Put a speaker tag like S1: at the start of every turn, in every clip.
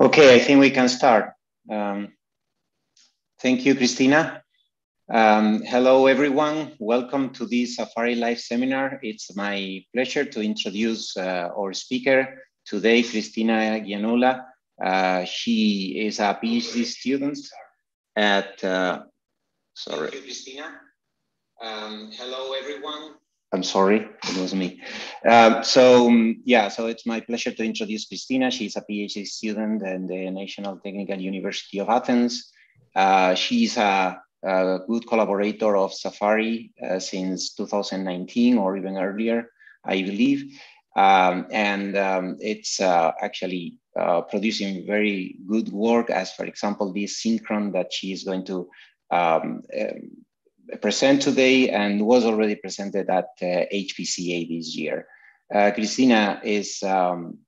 S1: Okay, I think we can start. Um, thank you, Christina. Um, hello, everyone. Welcome to this Safari Live seminar. It's my pleasure to introduce uh, our speaker today, Christina Giannoula. Uh, she is a PhD student at, uh, sorry. You, Christina. Um, hello, everyone. I'm sorry, it was me. Um, so um, yeah, so it's my pleasure to introduce Christina. She's a PhD student at the National Technical University of Athens. Uh, she's a, a, good collaborator of Safari uh, since 2019 or even earlier, I believe. Um, and um, it's uh, actually uh, producing very good work as, for example, this synchron that she is going to um, present today and was already presented at uh, HPCA this year. Uh, Christina is um,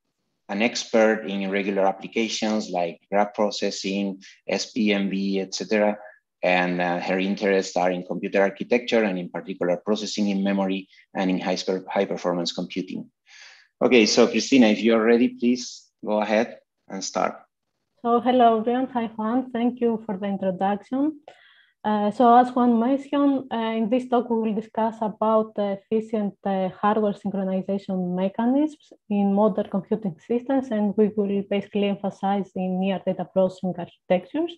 S1: an expert in regular applications like graph processing, SPMV, etc. And uh, her interests are in computer architecture and in particular processing in memory and in high, high performance computing. Okay, so Christina, if you're ready, please go ahead and start.
S2: So hello everyone, hi Juan, thank you for the introduction. Uh, so as Juan mentioned, uh, in this talk we will discuss about efficient uh, hardware synchronization mechanisms in modern computing systems, and we will basically emphasize in near data processing architectures.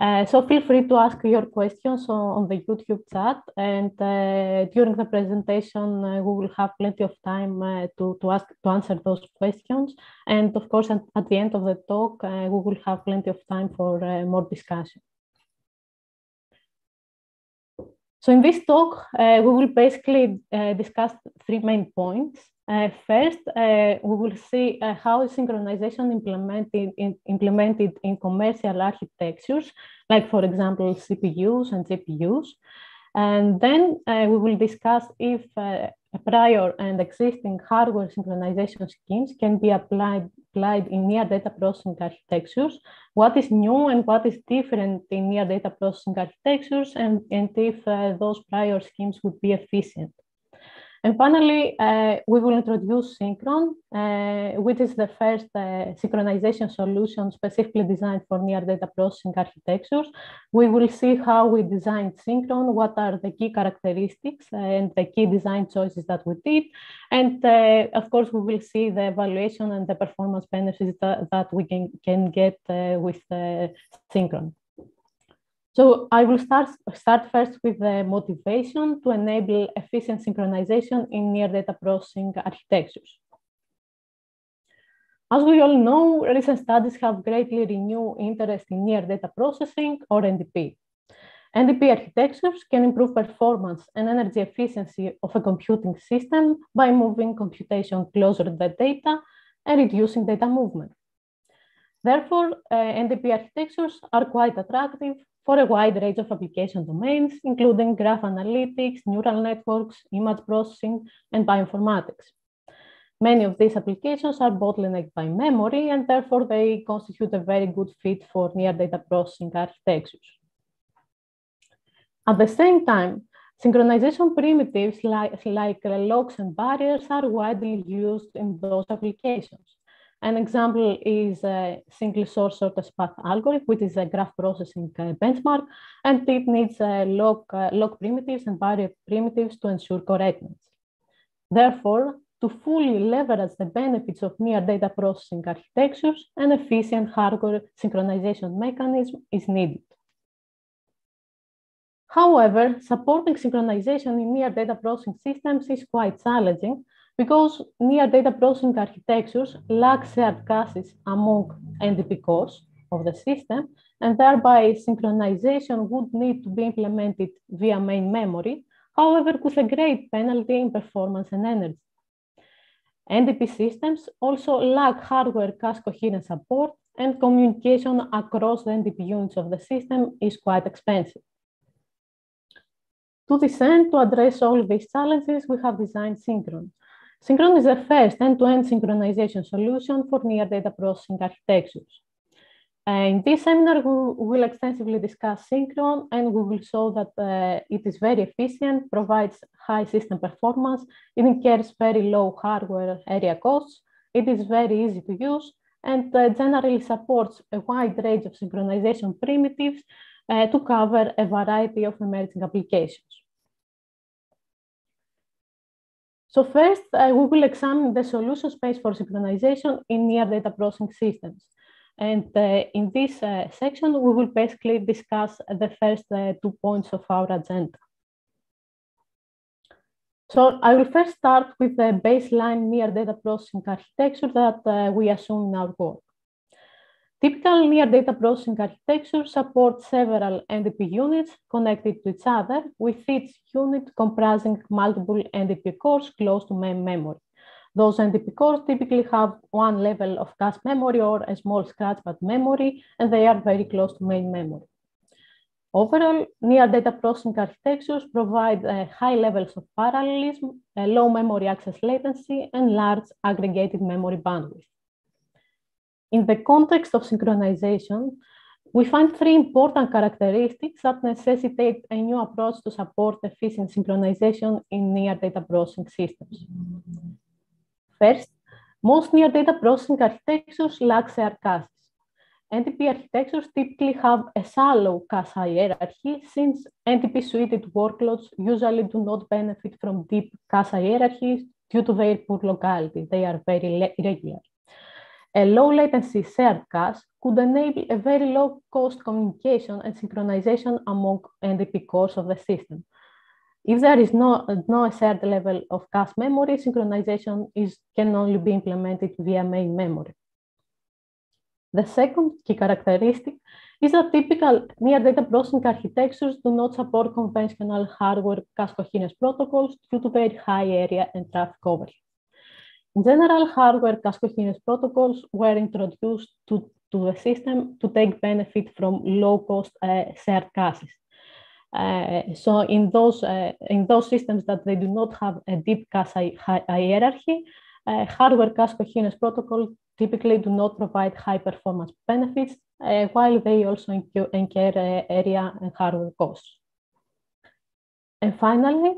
S2: Uh, so feel free to ask your questions on, on the YouTube chat, and uh, during the presentation we will have plenty of time to, to, ask, to answer those questions. And of course, at, at the end of the talk, we will have plenty of time for more discussion. So in this talk, uh, we will basically uh, discuss three main points. Uh, first, uh, we will see uh, how synchronization implemented in, implemented in commercial architectures, like for example, CPUs and GPUs. And then uh, we will discuss if prior and existing hardware synchronization schemes can be applied, applied in near data processing architectures, what is new and what is different in near data processing architectures, and, and if uh, those prior schemes would be efficient. And finally, uh, we will introduce Synchron, uh, which is the first uh, synchronization solution specifically designed for near data processing architectures. We will see how we designed Synchron, what are the key characteristics and the key design choices that we did. And of course, we will see the evaluation and the performance benefits that, that we can, can get with Synchron. So I will start, start first with the motivation to enable efficient synchronization in near data processing architectures. As we all know, recent studies have greatly renewed interest in near data processing or NDP. NDP architectures can improve performance and energy efficiency of a computing system by moving computation closer to the data and reducing data movement. Therefore, uh, NDP architectures are quite attractive for a wide range of application domains, including graph analytics, neural networks, image processing, and bioinformatics. Many of these applications are bottlenecked by memory, and therefore they constitute a very good fit for near data processing architectures. At the same time, synchronization primitives like, like locks and barriers are widely used in those applications. An example is a single source shortest path algorithm, which is a graph processing uh, benchmark, and it needs uh, lock, uh, lock primitives and barrier primitives to ensure correctness. Therefore, to fully leverage the benefits of near data processing architectures, an efficient hardware synchronization mechanism is needed. However, supporting synchronization in near data processing systems is quite challenging because near data processing architectures lack shared caches among NDP cores of the system, and thereby synchronization would need to be implemented via main memory, however, with a great penalty in performance and energy. NDP systems also lack hardware cache coherent support, and communication across the NDP units of the system is quite expensive. To this end, to address all these challenges, we have designed Synchron, Synchron is the first end-to-end synchronization solution for near data processing architectures. in this seminar, we will extensively discuss Synchron and we will show that uh, it is very efficient, provides high system performance, it incurs very low hardware area costs, it is very easy to use, and uh, generally supports a wide range of synchronization primitives uh, to cover a variety of emerging applications. So first, uh, we will examine the solution space for synchronization in near data processing systems. And uh, in this uh, section, we will basically discuss the first uh, two points of our agenda. So I will first start with the baseline near data processing architecture that uh, we assume in our work. Typical near data processing architecture supports several NDP units connected to each other, with each unit comprising multiple NDP cores close to main memory. Those NDP cores typically have one level of cache memory or a small scratch scratchpad memory, and they are very close to main memory. Overall, near data processing architectures provide uh, high levels of parallelism, low memory access latency, and large aggregated memory bandwidth. In the context of synchronization, we find three important characteristics that necessitate a new approach to support efficient synchronization in near data processing systems. First, most near data processing architectures lack shared caches. NDP architectures typically have a shallow cache hierarchy since NDP-suited workloads usually do not benefit from deep cache hierarchies due to their poor locality. They are very irregular a low latency shared cache could enable a very low cost communication and synchronization among NDP cores of the system. If there is no, no shared level of cache memory, synchronization is, can only be implemented via main memory. The second key characteristic is that typical near data processing architectures do not support conventional hardware cache coherence protocols due to very high area and traffic overhead. In general, hardware cache coherence protocols were introduced to, to the system to take benefit from low-cost uh, shared caches. Uh, so in those, uh, in those systems that they do not have a deep cache hierarchy, uh, hardware cache coherence protocol typically do not provide high performance benefits, uh, while they also incur uh, area and hardware costs. And finally,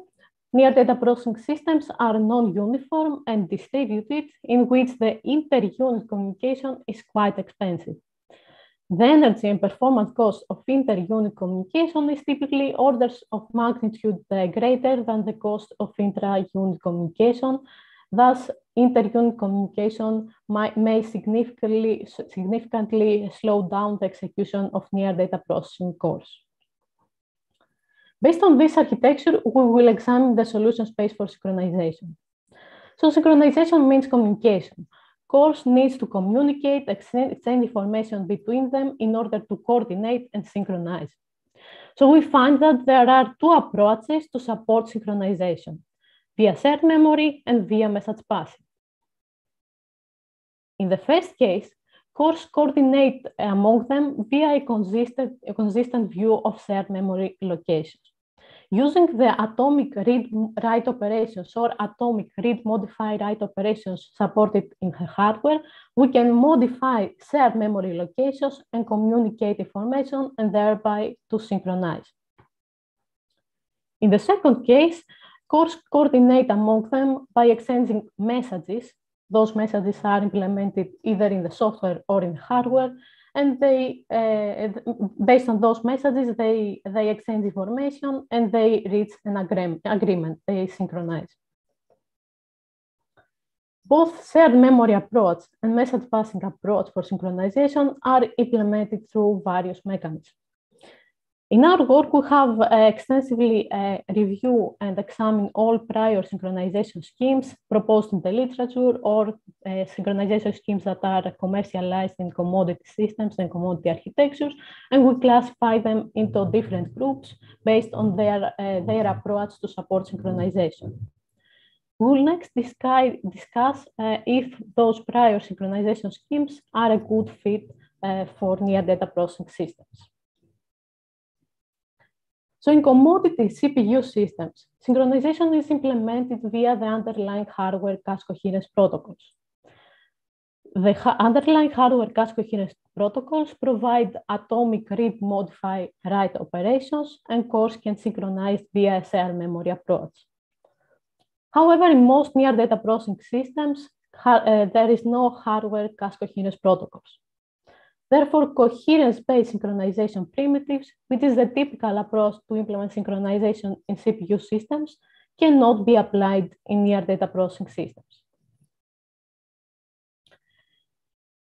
S2: Near data processing systems are non-uniform and distributed, in which the inter-unit communication is quite expensive. The energy and performance cost of inter-unit communication is typically orders of magnitude greater than the cost of intra-unit communication. Thus, inter-unit communication may significantly, significantly slow down the execution of near data processing cores. Based on this architecture, we will examine the solution space for synchronization. So synchronization means communication. Cores needs to communicate, exchange information between them in order to coordinate and synchronize. So we find that there are two approaches to support synchronization, via shared memory and via message passing. In the first case, cores coordinate among them via a consistent, a consistent view of shared memory locations. Using the atomic read-write operations or atomic read-modify-write operations supported in the hardware, we can modify shared memory locations and communicate information and thereby to synchronize. In the second case, cores coordinate among them by exchanging messages. Those messages are implemented either in the software or in hardware, and they, uh, based on those messages, they, they exchange information and they reach an agree agreement, they synchronize. Both shared memory approach and message passing approach for synchronization are implemented through various mechanisms. In our work, we have uh, extensively uh, reviewed and examined all prior synchronization schemes proposed in the literature or uh, synchronization schemes that are commercialized in commodity systems and commodity architectures, and we classify them into different groups based on their, their approach to support synchronization. We will next discuss, if those prior synchronization schemes are a good fit for near data processing systems. So in commodity CPU systems, synchronization is implemented via the underlying hardware cache coherence protocols. The underlying hardware cache coherence protocols provide atomic read, modify, write operations, and cores can synchronize via shared memory approach. However, in most near data processing systems, uh, there is no hardware cache coherence protocols. Therefore, coherence-based synchronization primitives, which is the typical approach to implement synchronization in CPU systems, cannot be applied in near data processing systems.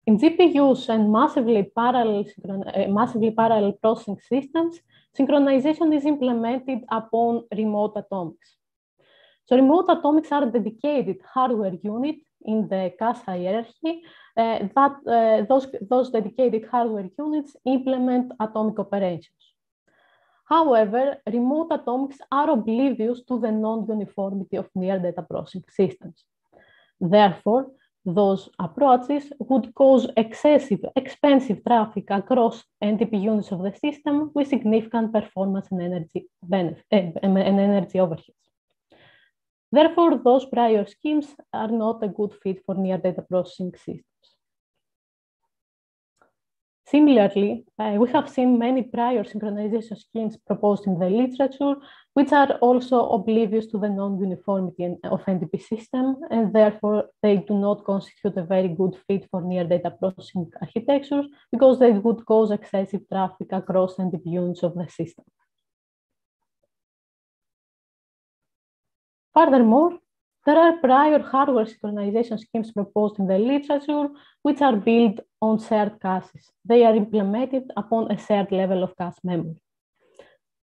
S2: In GPUs and massively parallel, uh, massively parallel processing systems, synchronization is implemented upon remote atomics. So remote atomics are dedicated hardware unit in the cache hierarchy uh, that uh, those, those dedicated hardware units implement atomic operations. However, remote atomics are oblivious to the non-uniformity of near data processing systems. Therefore, those approaches would cause excessive, expensive traffic across NDP units of the system with significant performance and energy, benefit, eh, and energy overheads. Therefore, those prior schemes are not a good fit for near data processing systems. Similarly, uh, we have seen many prior synchronization schemes proposed in the literature, which are also oblivious to the non-uniformity of NDP system, and therefore they do not constitute a very good fit for near data processing architectures because they would cause excessive traffic across NDP units of the system. Furthermore, there are prior hardware synchronization schemes proposed in the literature, which are built on shared caches. They are implemented upon a shared level of cache memory.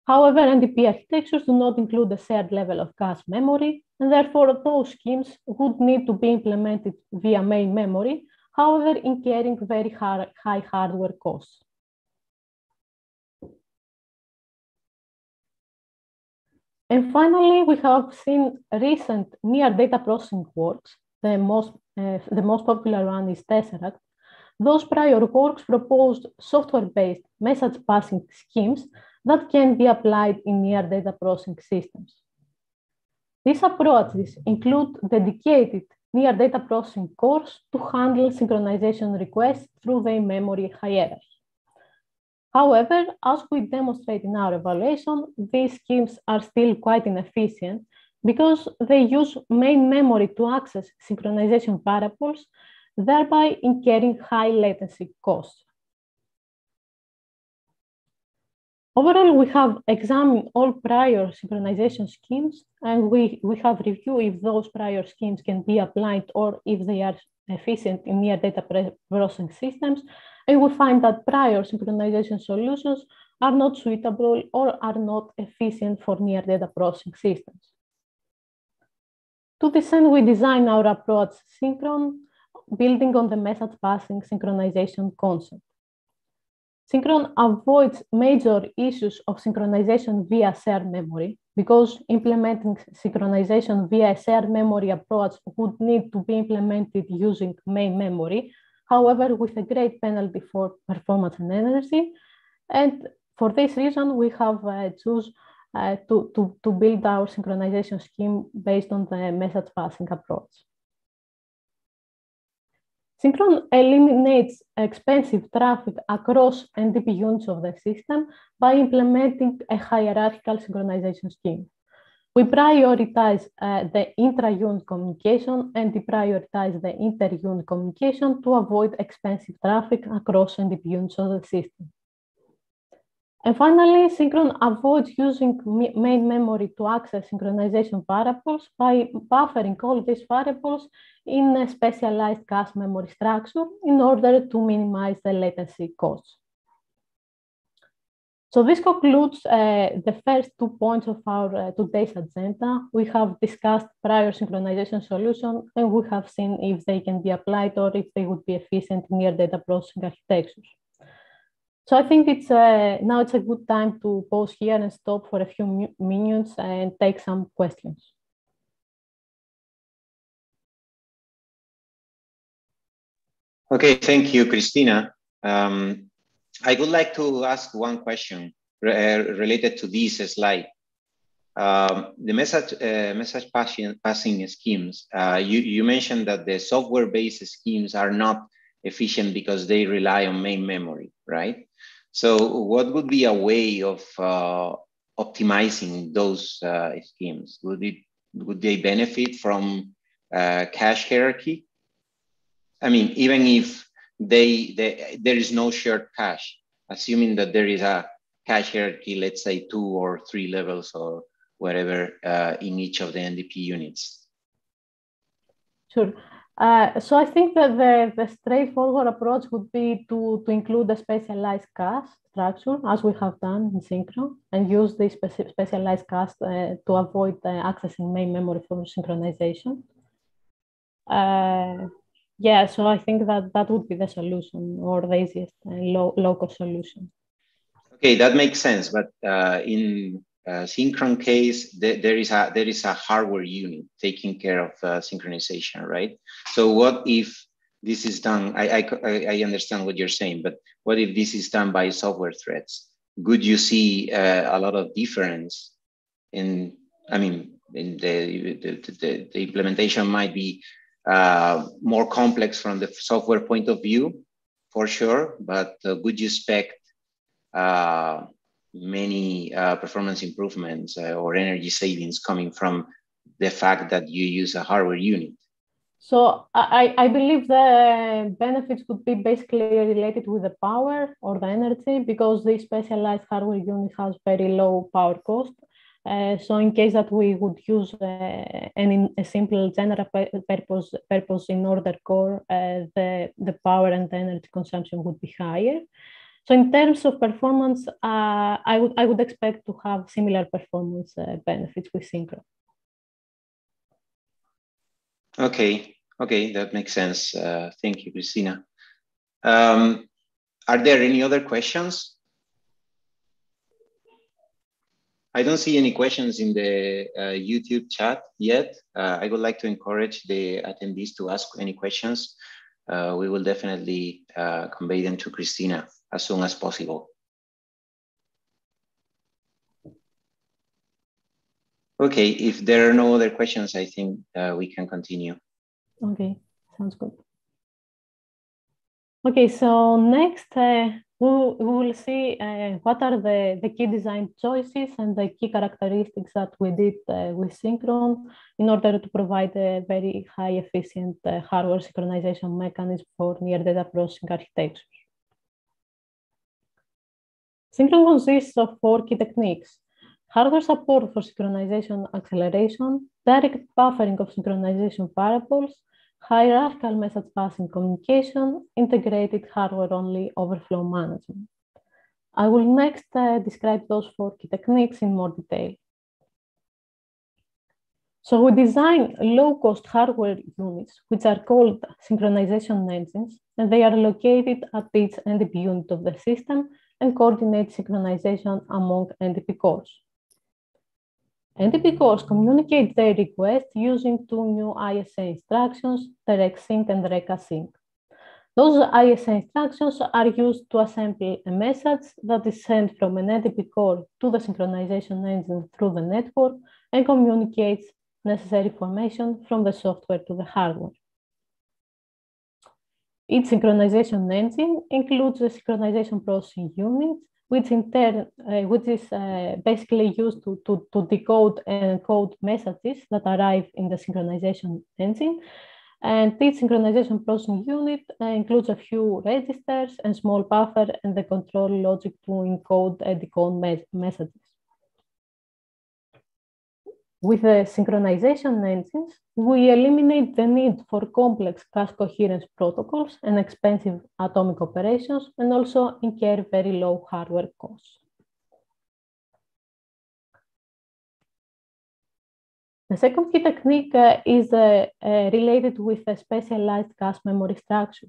S2: However, NDP architectures do not include a shared level of cache memory, and therefore those schemes would need to be implemented via main memory, however, incurring very high hardware costs. And finally, we have seen recent near data processing works. The most, uh, the most popular one is Tesseract. Those prior works proposed software-based message passing schemes that can be applied in near data processing systems. These approaches include dedicated near data processing cores to handle synchronization requests through the memory hierarchy. However, as we demonstrate in our evaluation, these schemes are still quite inefficient because they use main memory to access synchronization variables, thereby incurring high latency costs. Overall, we have examined all prior synchronization schemes, and we, we have reviewed if those prior schemes can be applied or if they are efficient in near data processing systems, and we find that prior synchronization solutions are not suitable or are not efficient for near data processing systems. To this end, we design our approach Synchron, building on the message passing synchronization concept. Synchron avoids major issues of synchronization via shared memory because implementing synchronization via shared memory approach would need to be implemented using main memory, however, with a great penalty for performance and energy. And for this reason, we have uh, choose uh, to, to, to build our synchronization scheme based on the message passing approach. Synchron eliminates expensive traffic across NDP units of the system by implementing a hierarchical synchronization scheme. We prioritize uh, the intra-unit communication and deprioritize the inter-unit communication to avoid expensive traffic across NDP units of the system. And finally, Synchron avoids using main memory to access synchronization variables by buffering all these variables in a specialized cache memory structure in order to minimize the latency costs. So this concludes uh, the first two points of our uh, today's agenda. We have discussed prior synchronization solution and we have seen if they can be applied or if they would be efficient near data processing architectures. So I think it's uh, now it's a good time to pause here and stop for a few minutes and take some questions.
S1: Okay, thank you, Christina. Um, I would like to ask one question uh, related to this slide. Um, the message uh, message passing, passing schemes. Uh, you, you mentioned that the software-based schemes are not efficient because they rely on main memory, right? So, what would be a way of uh, optimizing those uh, schemes? Would it would they benefit from uh, cache hierarchy I mean, even if they, they there is no shared cache, assuming that there is a cache hierarchy, let's say two or three levels or whatever uh, in each of the NDP units.
S2: Sure. Uh, so I think that the, the straightforward approach would be to, to include a specialized cache structure, as we have done in Synchron, and use the speci specialized cache uh, to avoid uh, accessing main memory for synchronization. Yeah, so I think that that would be the solution or the easiest uh, low, low solution.
S1: Okay, that makes sense. But uh, in uh, Synchron case, th there is a there is a hardware unit taking care of uh, synchronization, right? So what if this is done? I, I I understand what you're saying, but what if this is done by software threads? Could you see uh, a lot of difference in? I mean, in the the, the, the implementation might be uh, more complex from the software point of view, for sure. But uh, would you expect uh, many uh, performance improvements uh, or energy savings coming from the fact that you use a hardware unit?
S2: So I, I believe the benefits would be basically related with the power or the energy because the specialized hardware unit has very low power cost so in case that we would use uh, an, a simple general purpose, purpose in order core, uh, the, the power and the energy consumption would be higher. So in terms of performance, I, would, I would expect to have similar performance benefits with Synchron.
S1: Okay, okay, that makes sense. Uh, thank you, Christina. Um, are there any other questions? I don't see any questions in the uh, YouTube chat yet. Uh, I would like to encourage the attendees to ask any questions. Uh, we will definitely uh, convey them to Christina as soon as possible. Okay, if there are no other questions, I think uh, we can continue.
S2: Okay, sounds good. Okay, so next uh, we, will see uh, what are the, the key design choices and the key characteristics that we did uh, with Synchron in order to provide a very high efficient uh, hardware synchronization mechanism for near data processing architectures. Synchron consists of four key techniques. Hardware support for synchronization acceleration, direct buffering of synchronization variables, hierarchical message passing communication, integrated hardware-only overflow management. I will next uh, describe those four key techniques in more detail. So we design low-cost hardware units, which are called synchronization engines, and they are located at each NDP unit of the system and coordinate synchronization among NDP cores. NDP cores communicate their request using two new ISA instructions, the RecSync and RecAsync. Those ISA instructions are used to assemble a message that is sent from an NDP core to the synchronization engine through the network and communicates necessary information from the software to the hardware. Each synchronization engine includes a synchronization processing unit which in turn, uh, which is uh, basically used to, to, to decode and encode messages that arrive in the synchronization engine. And this synchronization processing unit uh, includes a few registers and small buffer and the control logic to encode and decode me messages. With the synchronization engines, we eliminate the need for complex cache coherence protocols and expensive atomic operations, and also incur very low hardware costs. The second key technique uh, is uh, uh, related with a specialized cache memory structure.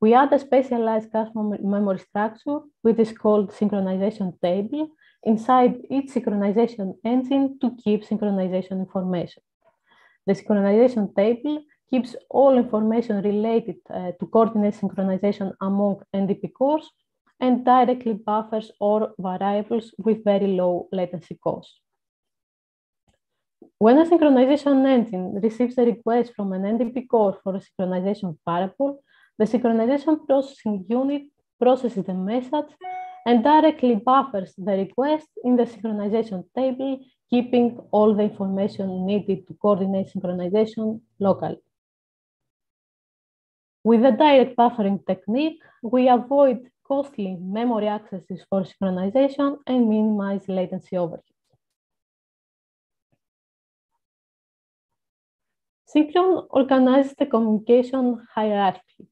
S2: We add a specialized cache memory structure, which is called synchronization table, inside each synchronization engine to keep synchronization information. The synchronization table keeps all information related uh, to coordinate synchronization among NDP cores and directly buffers all variables with very low latency costs. When a synchronization engine receives a request from an NDP core for a synchronization variable, the synchronization processing unit processes the message and directly buffers the request in the synchronization table, keeping all the information needed to coordinate synchronization locally. With the direct buffering technique, we avoid costly memory accesses for synchronization and minimize latency overhead. Synchron organizes the communication hierarchy.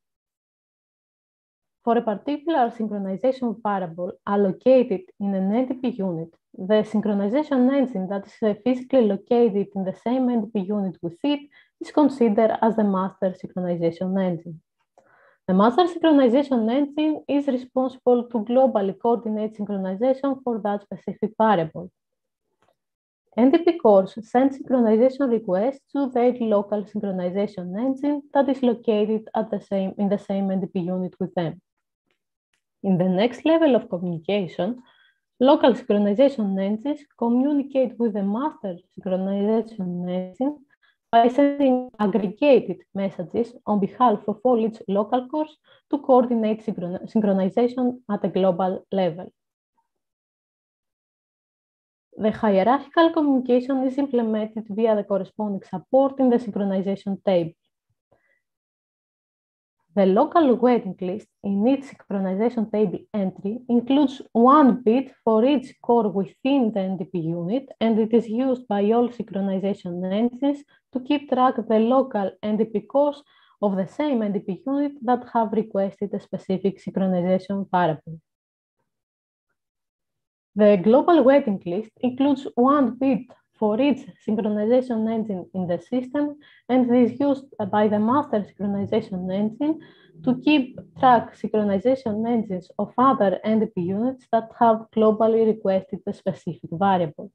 S2: For a particular synchronization variable allocated in an NDP unit, the synchronization engine that is uh, physically located in the same NDP unit with it is considered as the master synchronization engine. The master synchronization engine is responsible to globally coordinate synchronization for that specific variable. NDP cores send synchronization requests to their local synchronization engine that is located at the same, in the same NDP unit with them. In the next level of communication, local synchronization engines communicate with the master synchronization engine by sending aggregated messages on behalf of all its local cores to coordinate synchronization at a global level. The hierarchical communication is implemented via the corresponding support in the synchronization table. The local waiting list in each synchronization table entry includes one bit for each core within the NDP unit, and it is used by all synchronization engines to keep track of the local NDP cores of the same NDP unit that have requested a specific synchronization variable. The global waiting list includes one bit for each synchronization engine in the system and is used by the master synchronization engine to keep track synchronization engines of other NDP units that have globally requested a specific variable.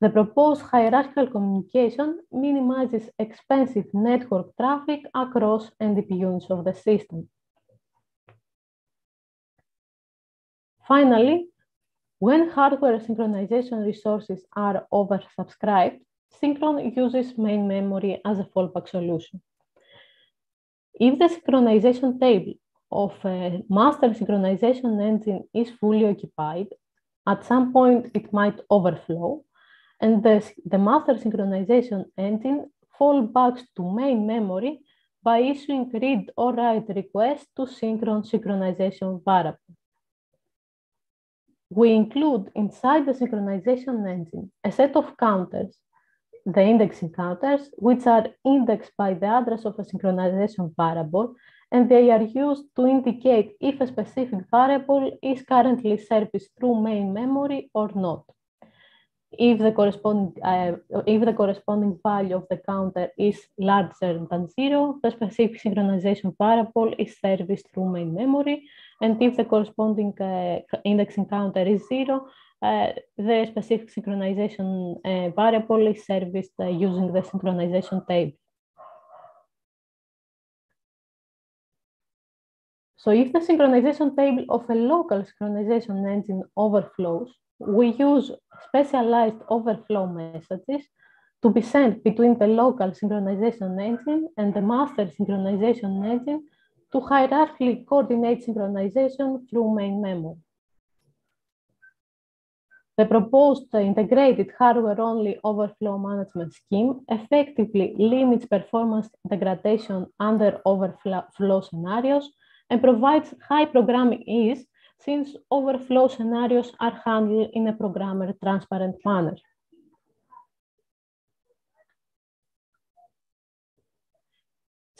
S2: The proposed hierarchical communication minimizes expensive network traffic across NDP units of the system. Finally, when hardware synchronization resources are oversubscribed, Synchron uses main memory as a fallback solution. If the synchronization table of a master synchronization engine is fully occupied, at some point it might overflow, and the, the master synchronization engine fallbacks to main memory by issuing read or write requests to synchron synchronization variable we include inside the synchronization engine a set of counters, the indexing counters, which are indexed by the address of a synchronization variable, and they are used to indicate if a specific variable is currently serviced through main memory or not. If the corresponding, uh, if the corresponding value of the counter is larger than zero, the specific synchronization variable is serviced through main memory, and if the corresponding indexing counter is zero, uh, the specific synchronization uh, variable is serviced uh, using the synchronization table. So if the synchronization table of a local synchronization engine overflows, we use specialized overflow messages to be sent between the local synchronization engine and the master synchronization engine to hierarchically coordinate synchronization through main memory. The proposed integrated hardware-only overflow management scheme effectively limits performance degradation under overflow scenarios and provides high programming ease since overflow scenarios are handled in a programmer transparent manner.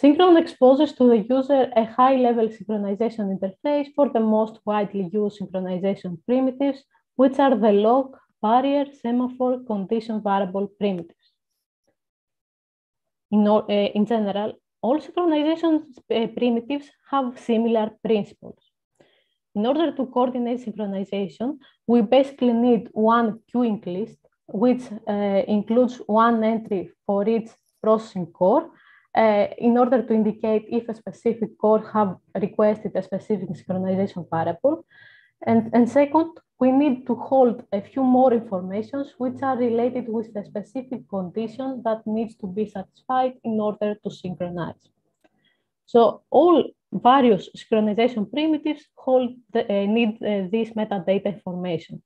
S2: Synchron exposes to the user a high-level synchronization interface for the most widely used synchronization primitives, which are the lock, barrier, semaphore, condition variable primitives. In, uh, in general, all synchronization uh, primitives have similar principles. In order to coordinate synchronization, we basically need one queuing list, which uh, includes one entry for each processing core uh, in order to indicate if a specific core have requested a specific synchronization variable. And, and second, we need to hold a few more informations which are related with the specific condition that needs to be satisfied in order to synchronize. So all various synchronization primitives hold the, uh, need uh, this metadata information.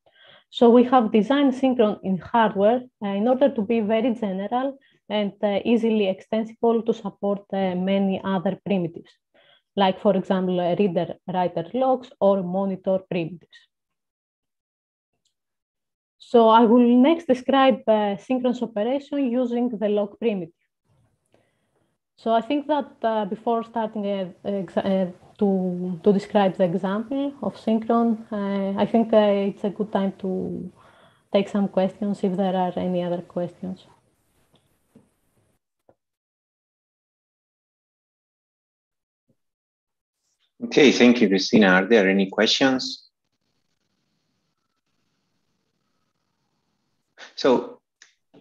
S2: So we have designed Synchron in hardware uh, in order to be very general and uh, easily extensible to support uh, many other primitives, like for example, reader writer locks or monitor primitives. So I will next describe uh, synchronous operation using the lock primitive. So I think that uh, before starting uh to, to describe the example of synchron, uh, I think uh, it's a good time to take some questions if there are any other questions.
S1: Okay, thank you, Christina. Are there any questions? So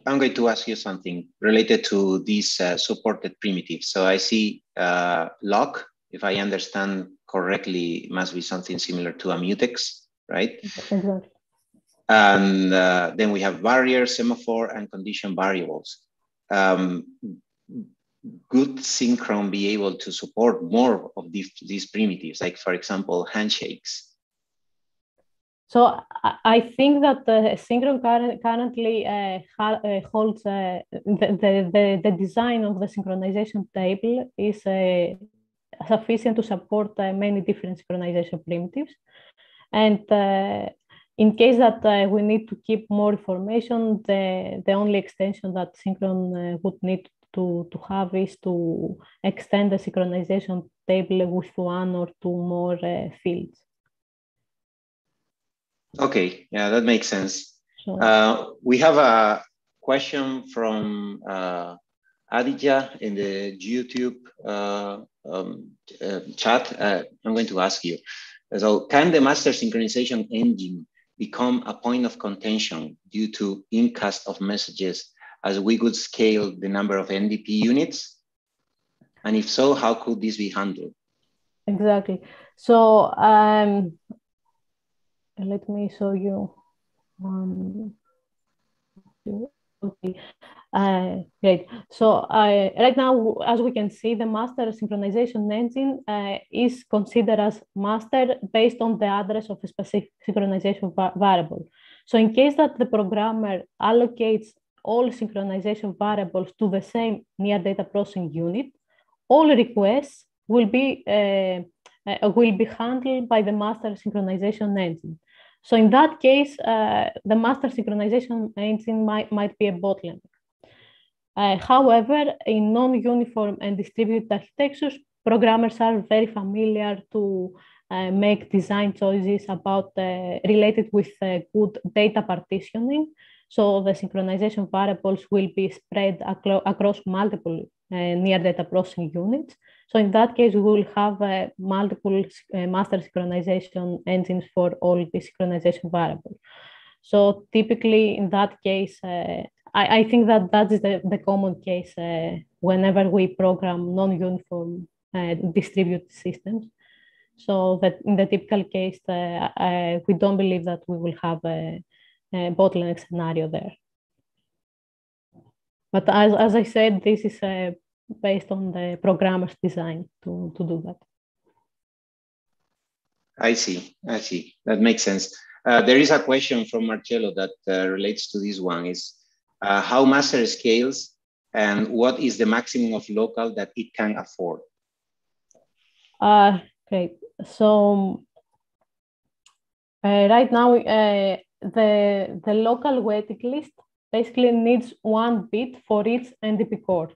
S1: I'm going to ask you something related to these uh, supported primitives. So I see uh, lock, if I understand correctly, must be something similar to a mutex, right? Exactly. And uh, then we have barrier, semaphore, and condition variables. Um, good synchron be able to support more of these, these primitives, like for example, handshakes?
S2: So I think that the Synchron currently uh, uh, holds uh, the, the, the, design of the synchronization table is uh, sufficient to support uh, many different synchronization primitives. And uh, in case that we need to keep more information, the, the only extension that Synchron would need to, to have is to extend the synchronization table with one or two more fields.
S1: Okay, yeah, that makes sense. Sure. Uh, we have a question from uh, Aditya in the YouTube uh, um, uh, chat. Uh, I'm going to ask you. So, can the master synchronization engine become a point of contention due to incast of messages as we could scale the number of NDP units? And if so, how could this be handled?
S2: Exactly. So um, let me show you um, okay uh, great so uh, right now as we can see the master synchronization engine uh, is considered as master based on the address of a specific synchronization va variable so in case that the programmer allocates all synchronization variables to the same near data processing unit all requests will be uh, uh, will be handled by the master synchronization engine so in that case, uh, the master synchronization engine might, might be a bottleneck. Uh, however, in non-uniform and distributed architectures, programmers are very familiar to uh, make design choices about uh, related with good data partitioning. So the synchronization variables will be spread across multiple uh, near data processing units. So in that case, we will have uh, multiple uh, master synchronization engines for all the synchronization variables. So typically in that case, uh, I, I, think that that is the, the common case uh, whenever we program non-uniform distributed systems. So that in the typical case, uh, we don't believe that we will have a, a bottleneck scenario there. But as, as I said, this is based on the programmer's design to, to do that.
S1: I see, I see. That makes sense. Uh, there is a question from Marcello that uh, relates to this one is uh, how master scales and what is the maximum of local that it can afford?
S2: Uh, great. So uh, right now, uh, the, the local waiting list basically needs one bit for each NDP core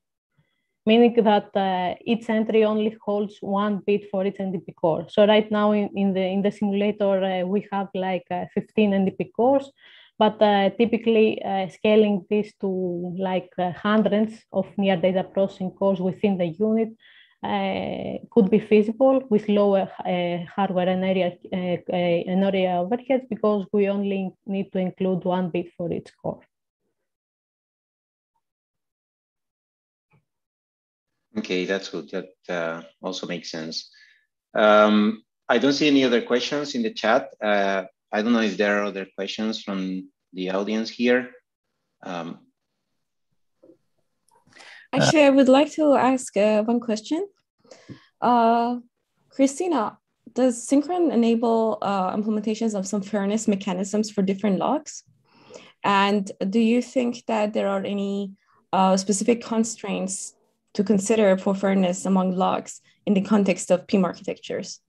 S2: meaning that uh, each entry only holds one bit for each NDP core. So right now in, in the in the simulator uh, we have like uh, 15 NDP cores, but uh, typically uh, scaling this to like uh, hundreds of near data processing cores within the unit could be feasible with lower hardware and area and area overhead because we only need to include one bit for each core.
S1: Okay, that's good. That uh, also makes sense. Um, I don't see any other questions in the chat. Uh, I don't know if there are other questions from the audience here. Um,
S3: Actually, I would like to ask uh, one question. Uh, Christina, does Synchron enable uh, implementations of some fairness mechanisms for different locks? And do you think that there are any uh, specific constraints to consider for fairness among locks in the context of PIM architectures?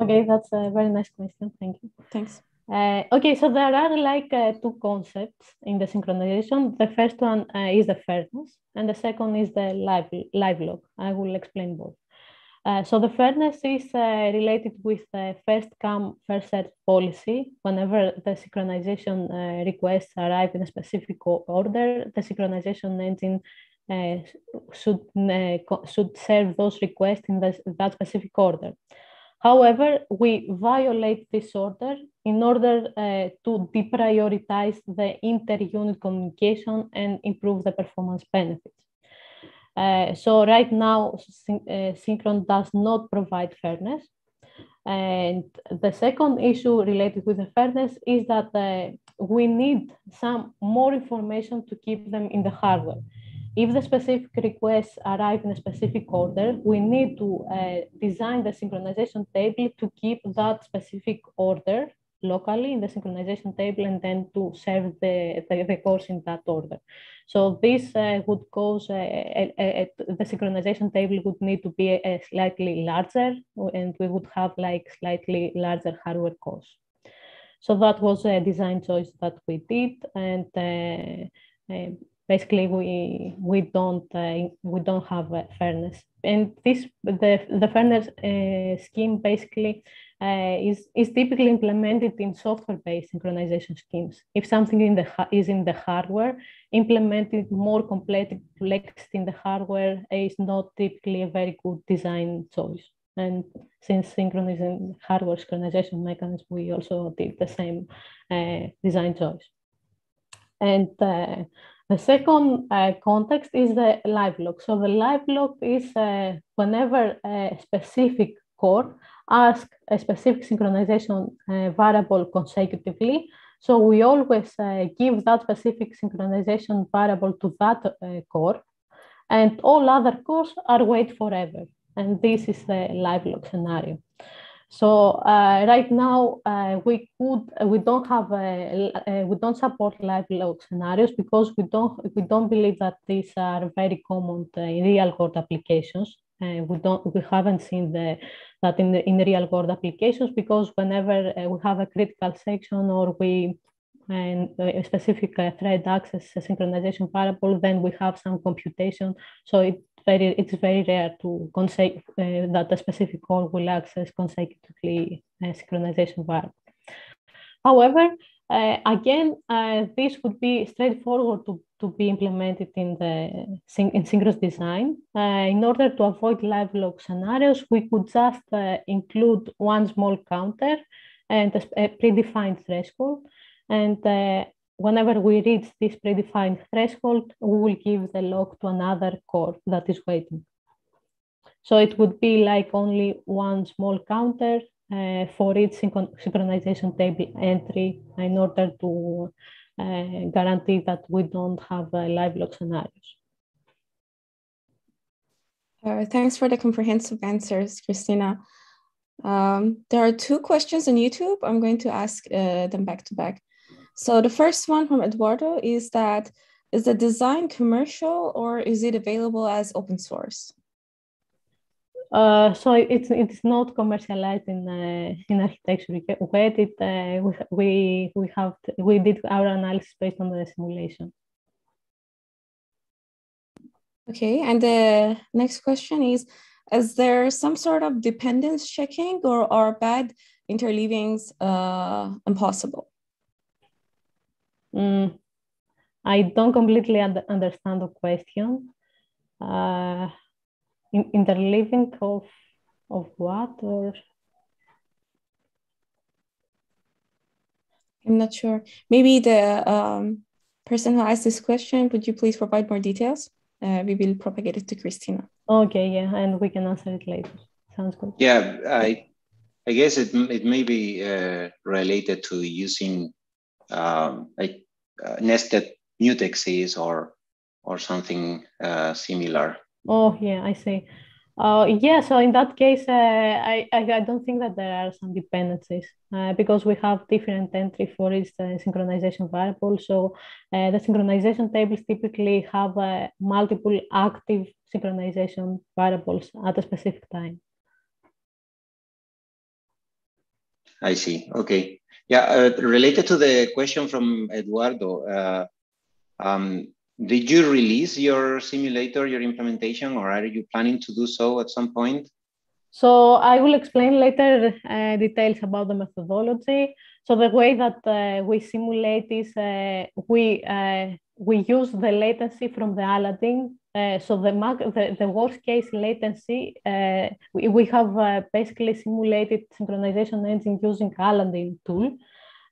S2: Okay, that's a very nice question. Thank you.
S3: Thanks.
S2: Uh, okay, so there are like uh, two concepts in the synchronization. The first one uh, is the fairness, and the second is the live, livelock. I will explain both. Uh, so the fairness is uh, related with the first come, first served policy. Whenever the synchronization uh, requests arrive in a specific order, the synchronization engine should, should serve those requests in the, that specific order. However, we violate this order in order uh, to deprioritize the inter-unit communication and improve the performance benefits. Uh, so right now, syn uh, Synchron does not provide fairness. And the second issue related with the fairness is that uh, we need some more information to keep them in the hardware. If the specific requests arrive in a specific order, we need to uh, design the synchronization table to keep that specific order locally in the synchronization table and then to serve the, the, the course in that order. So this uh, would cause, uh, a, a, a, the synchronization table would need to be slightly larger and we would have like slightly larger hardware costs. So that was a design choice that we did and uh, uh, basically we we don't uh, we don't have uh, fairness. And this the the fairness uh, scheme basically uh, is is typically implemented in software based synchronization schemes. If something in the is in the hardware implemented more complex in the hardware is not typically a very good design choice. And since synchronizing hardware synchronization mechanism we also did the same uh, design choice. And uh, the second uh, context is the livelock. So the livelock is uh, whenever a specific core asks a specific synchronization uh, variable consecutively. So we always uh, give that specific synchronization variable to that uh, core and all other cores are wait forever. And this is the livelock scenario. So uh, right now uh, we could uh, we don't have a, uh, we don't support livelock scenarios because we don't we don't believe that these are very common uh, in real world applications. Uh, we don't we haven't seen the that in the, in real world applications because whenever we have a critical section or we and a specific thread access synchronization variable, then we have some computation. So it very it's very rare to consecutive uh, that a specific call will access consecutively a synchronization variable. However, uh, again, uh, this would be straightforward to, to be implemented in the in Synchron's design. In order to avoid livelock scenarios, we could just include one small counter and a, a predefined threshold. And whenever we reach this predefined threshold, we will give the lock to another core that is waiting. So it would be like only one small counter uh, for each synchronization table entry in order to uh, guarantee that we don't have uh, livelock scenarios.
S3: Uh, thanks for the comprehensive answers, Christina. Um, there are two questions on YouTube. I'm going to ask uh, them back to back. So the first one from Eduardo is that is the design commercial or is it available as open source?
S2: Uh, so it's it's not commercialized in uh, in architecture yet. It, uh, we we have to, we did our analysis based on the simulation.
S3: Okay, and the next question is: Is there some sort of dependence checking, or are bad interleavings uh, impossible?
S2: Mm, I don't completely under, understand the question. Uh, in, interleaving of of what or
S3: I'm not sure. Maybe the um, person who asked this question, would you please provide more details? Uh, we will propagate it to Christina.
S2: Okay, yeah, and we can answer it later. Sounds good.
S1: Yeah, I, I guess it, it may be uh, related to using um, like nested mutexes or or something uh, similar.
S2: Oh yeah, I see. Uh, yeah, so in that case, uh, I, I, I, don't think that there are some dependencies uh, because we have different entry for each uh, synchronization variable. So uh, the synchronization tables typically have uh, multiple active synchronization variables at a specific time.
S1: I see. Okay. Yeah, related to the question from Eduardo, um, did you release your simulator, your implementation, or are you planning to do so at some point?
S2: So I will explain later uh, details about the methodology. So the way that uh, we simulate is uh, we uh, we use the latency from the Aladdin. Uh, so the, the, the worst case latency, uh, we, we have basically simulated synchronization engine using Aladdin tool.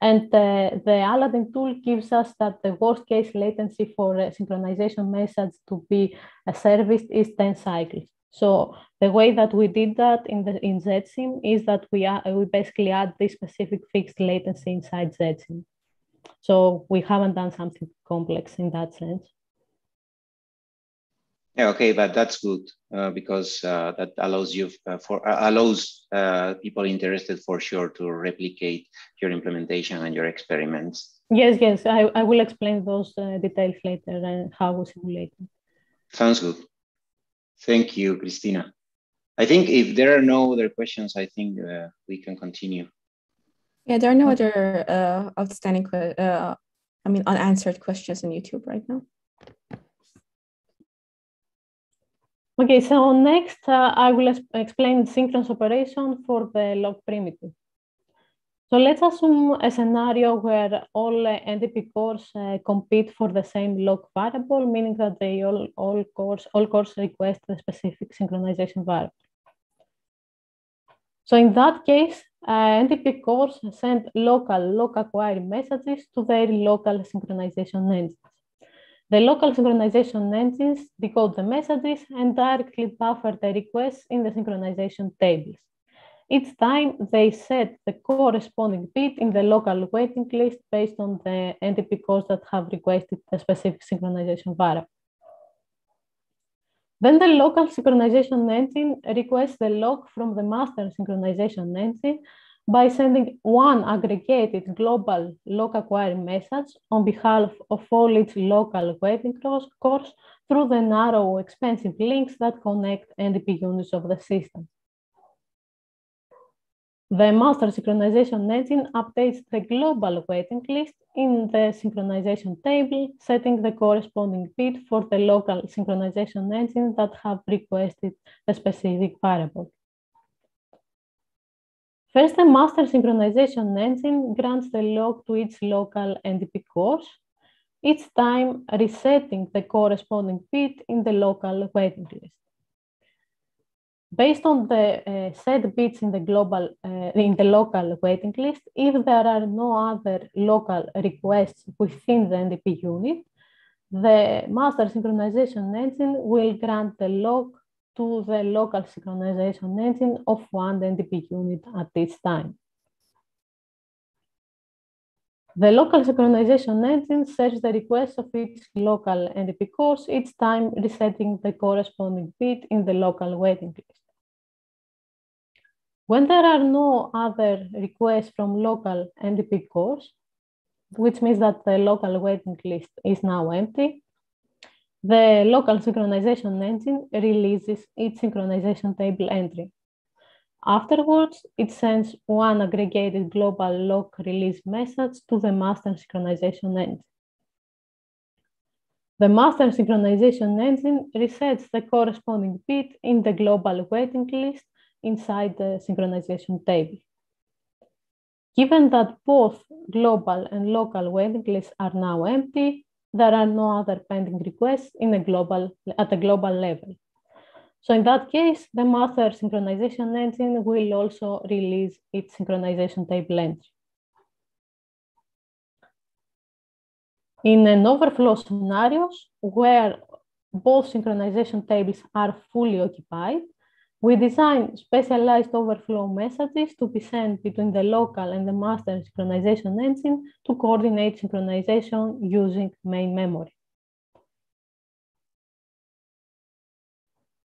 S2: And uh, the Aladdin tool gives us that the worst case latency for a synchronization message to be serviced is 10 cycles. So the way that we did that in the in ZSIM is that we are, we basically add this specific fixed latency inside ZSIM. So we haven't done something complex in that sense.
S1: Yeah, okay, but that's good uh, because uh, that allows you uh, for uh, allows uh, people interested for sure to replicate your implementation and your experiments.
S2: Yes, yes, I, I will explain those uh, details later and how we simulate it.
S1: Sounds good. Thank you, Christina. I think if there are no other questions, I think we can continue.
S3: Yeah, there are no other outstanding, I mean, unanswered questions on YouTube right now.
S2: Okay, so next uh, I will explain Synchron's operation for the lock primitive. So let's assume a scenario where all uh, NDP cores uh, compete for the same lock variable, meaning that they all, all cores all cores request the specific synchronization variable. So in that case, uh, NDP cores send local lock acquire messages to their local synchronization engines. The local synchronization engines decode the messages and directly buffer the requests in the synchronization tables. Each time they set the corresponding bit in the local waiting list based on the NDP cores that have requested the specific synchronization variable. Then the local synchronization engine requests the lock from the master synchronization engine by sending one aggregated global lock acquire message on behalf of all its local waiting cores through the narrow expensive links that connect NDP units of the system. The master synchronization engine updates the global waiting list in the synchronization table, setting the corresponding bit for the local synchronization engine that have requested the specific variable. First, the master synchronization engine grants the lock to its local NDP cores, each time resetting the corresponding bit in the local waiting list. Based on the uh, set bits in the global uh, in the local waiting list, if there are no other local requests within the NDP unit, the master synchronization engine will grant the lock to the local synchronization engine of one NDP unit at each time. The local synchronization engine sets the request of each local NDP course, each time resetting the corresponding bit in the local waiting list. When there are no other requests from local NDP cores, which means that the local waiting list is now empty, the local synchronization engine releases its synchronization table entry. Afterwards, it sends one aggregated global lock release message to the master synchronization engine. The master synchronization engine resets the corresponding bit in the global waiting list inside the synchronization table. Given that both global and local waiting lists are now empty, there are no other pending requests in a global, at a global level. So in that case, the master synchronization engine will also release its synchronization table entry. In an overflow scenarios where both synchronization tables are fully occupied, we design specialized overflow messages to be sent between the local and the master synchronization engine to coordinate synchronization using main memory.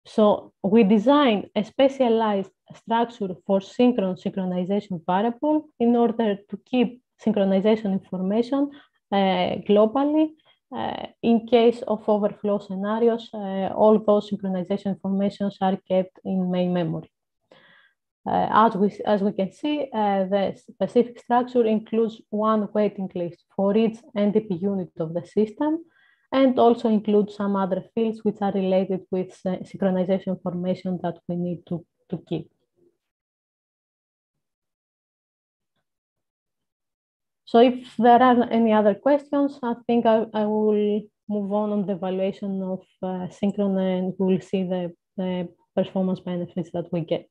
S2: So we designed a specialized structure for synchron synchronization variable in order to keep synchronization information uh, globally. Uh, in case of overflow scenarios, uh, all those synchronization informations are kept in main memory. Uh, as, we, as we can see, the specific structure includes one waiting list for each NDP unit of the system and also includes some other fields which are related with synchronization information that we need to, to keep. So if there are any other questions, I think I, I will move on on the evaluation of uh, Synchron and we'll see the, the performance benefits that we get.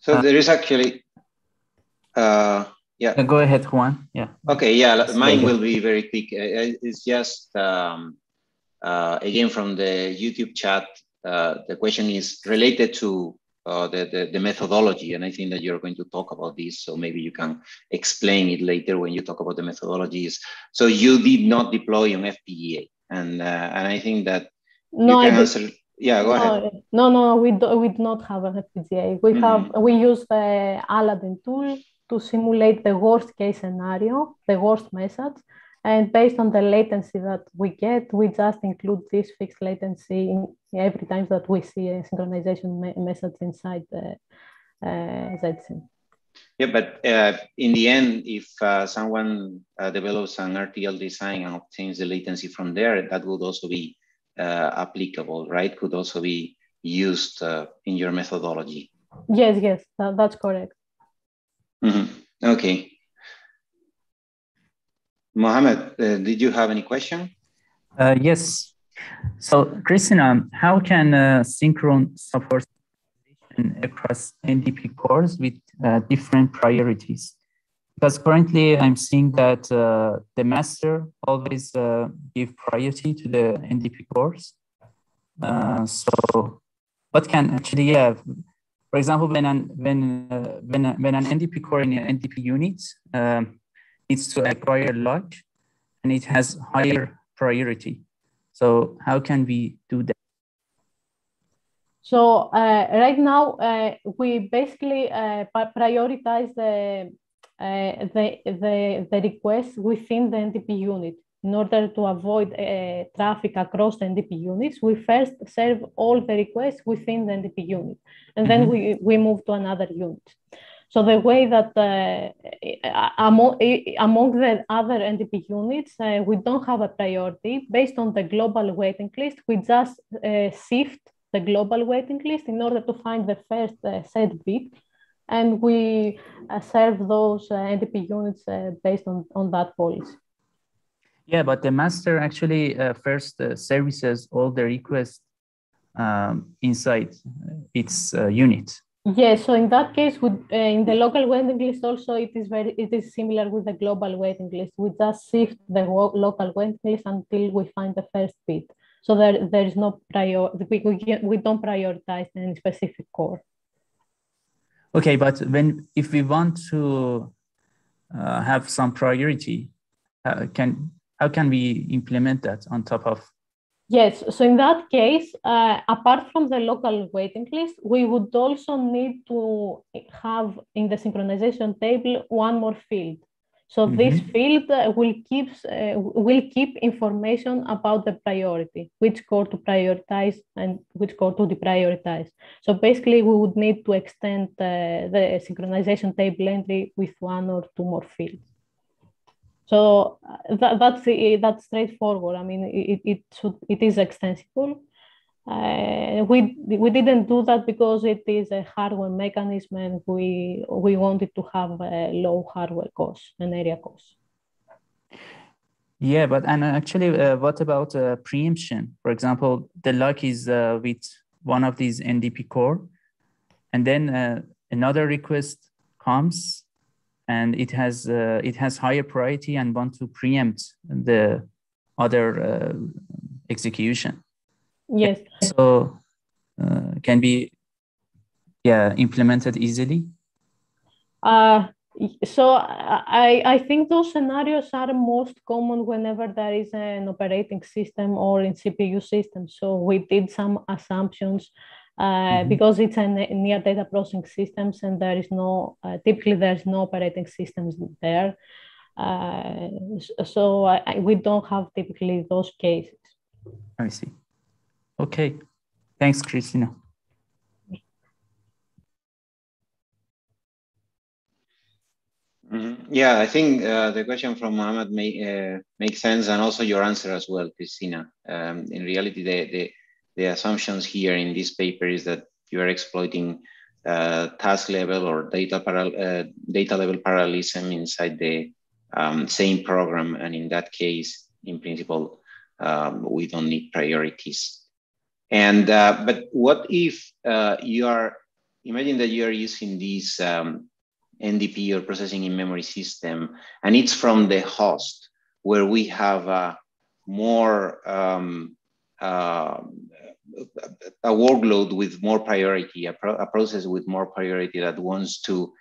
S1: So there is actually, uh, yeah.
S4: Go ahead, Juan. Yeah.
S1: Okay. Yeah, mine will be very quick. Uh, it's just um, uh, again from the YouTube chat. Uh, the question is related to uh, the, the, the methodology, and I think that you're going to talk about this. So maybe you can explain it later when you talk about the methodologies. So you did not deploy on FPGA, and uh, and I think that
S2: no,
S1: you
S2: can
S1: I answer. Yeah, go ahead.
S2: No, no, we do, we do not have an FPGA. We mm-hmm. have we use the Aladdin tool to simulate the worst case scenario, the worst message, and based on the latency that we get, we just include this fixed latency every time that we see a synchronization me message inside the uh, ZSIM.
S1: Yeah, but uh, in the end, if uh, someone uh, develops an RTL design and obtains the latency from there, that would also be uh, applicable, right? Could also be used uh, in your methodology.
S2: Yes, yes, that, that's correct.
S1: Mm -hmm. Okay. Mohammed, uh, did you have any question?
S4: Uh, yes. So, Christina, how can uh, Synchron support across NDP cores with uh, different priorities? because currently I'm seeing that uh, the master always uh, give priority to the NDP cores. So what can actually, yeah, for example, when an, when, when, when an NDP core in an NDP unit um, needs to acquire lock and it has higher priority. So how can we do that?
S2: So uh, right now, uh, we basically prioritize the uh, the, the, the request within the NDP unit. In order to avoid uh, traffic across the NDP units, we first serve all the requests within the NDP unit, and mm-hmm. then we, we move to another unit. So the way that uh, among, among the other NDP units, uh, we don't have a priority based on the global waiting list. We just uh, sift the global waiting list in order to find the first uh, set bit and we uh, serve those uh, NDP units based on, on that policy.
S4: Yeah, but the master actually first services all the requests um, inside its unit.
S2: Yes, so in that case, with, in the local waiting list also, it is very it is similar with the global waiting list. We just shift the local waiting list until we find the first bit. So there, there is no prior, we, we, we don't prioritize any specific core.
S4: Okay, but when if we want to uh, have some priority, uh, can how can we implement that on top of?
S2: Yes, so in that case, uh, apart from the local waiting list, we would also need to have in the synchronization table one more field. So mm-hmm. this field uh, will keep uh, will keep information about the priority, which core to prioritize and which core to deprioritize. So basically, we would need to extend uh, the synchronization table entry with one or two more fields. So uh, that, that's that's straightforward. I mean, it it should it is extensible. Uh, we we didn't do that because it is a hardware mechanism and we we wanted to have a low hardware cost and area cost.
S4: Yeah, but and actually, uh, what about uh, preemption? For example, the lock is uh, with one of these NDP core, and then uh, another request comes, and it has uh, it has higher priority and want to preempt the other execution
S2: Yes.
S4: So uh, can be yeah implemented easily.
S2: Uh, So I, I think those scenarios are most common whenever there is an operating system or in CPU system. So we did some assumptions uh, mm-hmm. because it's a near data processing systems and there is no, uh, typically there's no operating systems there. Uh, so I, we don't have typically those cases.
S4: I see. Okay. Thanks, Christina.
S1: Mm -hmm. Yeah, I think uh, the question from Mohammed may, uh, makes sense, and also your answer as well, Christina. Um, in reality, the, the, the assumptions here in this paper is that you are exploiting uh, task level or data uh, data level parallelism inside the um, same program, and in that case, in principle, um, we don't need priorities. And uh, but what if uh, you are imagine that you are using this um, NDP or processing in memory system, and it's from the host where we have a more um, uh, a workload with more priority, a, pro a, process with more priority that wants to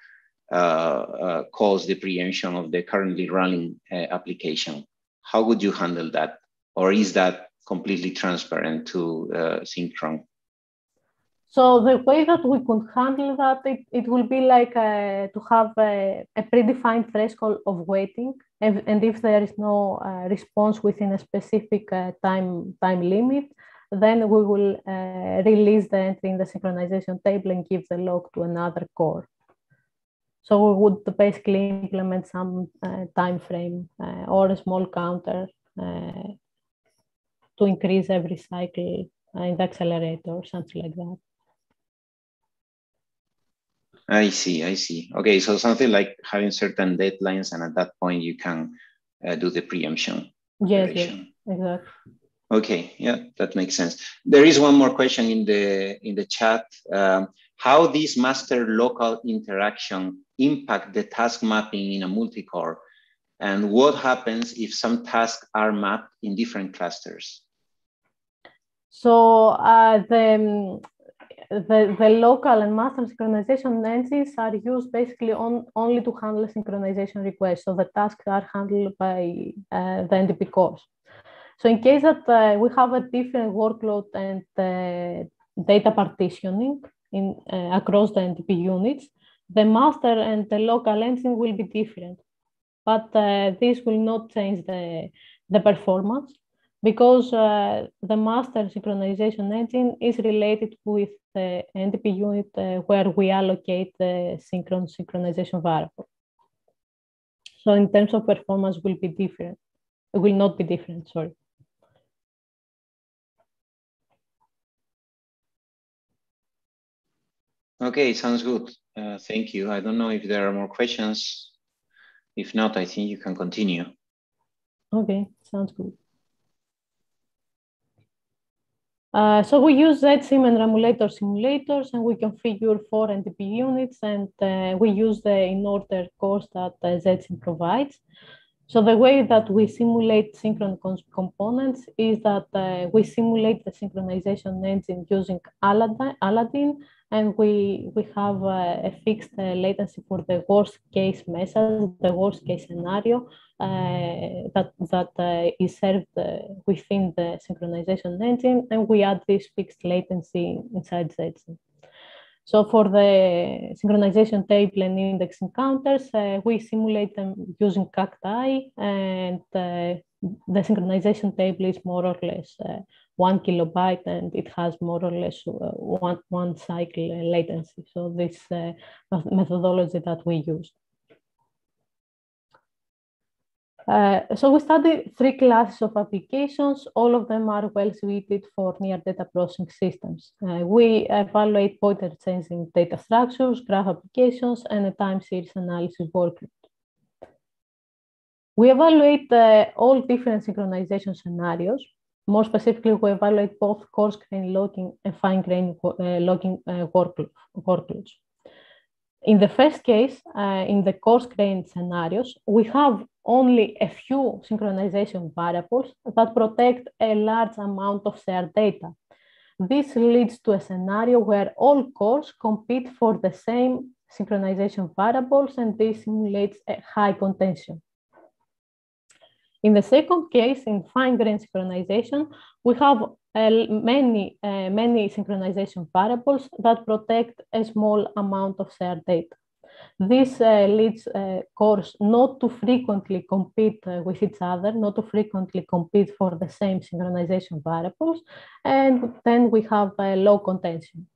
S1: uh, uh, cause the preemption of the currently running uh, application. How would you handle that? Or is that completely transparent to uh, Synchron?
S2: So the way that we could handle that, it, it will be like uh, to have a, a, predefined threshold of waiting. And, and if there is no uh, response within a specific uh, time, time limit, then we will uh, release the entry in the synchronization table and give the lock to another core. So we would basically implement some uh, time frame uh, or a small counter to increase every cycle in the accelerator or something like that.
S1: I see, I see. Okay, so something like having certain deadlines, and at that point you can uh, do the preemption.
S2: Yes, yes, exactly.
S1: Okay, yeah, that makes sense. There is one more question in the in the chat. Um, how this master local interaction impact the task mapping in a multi-core, and what happens if some tasks are mapped in different clusters?
S2: So uh, the the, the local and master synchronization engines are used basically on, only to handle synchronization requests. So the tasks are handled by uh, the NDP cores. So in case that uh, we have a different workload and uh, data partitioning in, uh, across the NDP units, the master and the local engine will be different. But uh, this will not change the, the performance because uh, the master synchronization engine is related with the NDP unit uh, where we allocate the synchron synchronization variable. So in terms of performance will be different. It will not be different, sorry.
S1: Okay, sounds good. Uh, thank you. I don't know if there are more questions. If not, I think you can continue.
S2: Okay, sounds good. Uh, so we use ZSIM and Ramulator simulators and we configure four NDP units and uh, we use the in-order course that uh, ZSIM provides. So the way that we simulate synchron components is that uh, we simulate the synchronization engine using Aladdin and we, we have uh, a fixed uh, latency for the worst case message, the worst case scenario uh, that, that uh, is served uh, within the synchronization engine, and we add this fixed latency inside ZSIM. So for the synchronization table and indexing counters, uh, we simulate them using CACTI, and the synchronization table is more or less one kilobyte and it has more or less uh, one, one cycle latency. So this uh, methodology that we use. Uh, so we studied three classes of applications. All of them are well suited for near data processing systems. Uh, we evaluate pointer chasing data structures, graph applications, and a time series analysis workload. We evaluate uh, all different synchronization scenarios more specifically, we evaluate both coarse grain locking and fine grain locking workloads. In the first case, uh, in the coarse grain scenarios, we have only a few synchronization variables that protect a large amount of shared data. This leads to a scenario where all cores compete for the same synchronization variables, and this simulates a high contention. In the second case, in fine-grained synchronization, we have uh, many, uh, many synchronization variables that protect a small amount of shared data. This uh, leads uh, cores not to frequently compete uh, with each other, not to frequently compete for the same synchronization variables, and then we have low contention.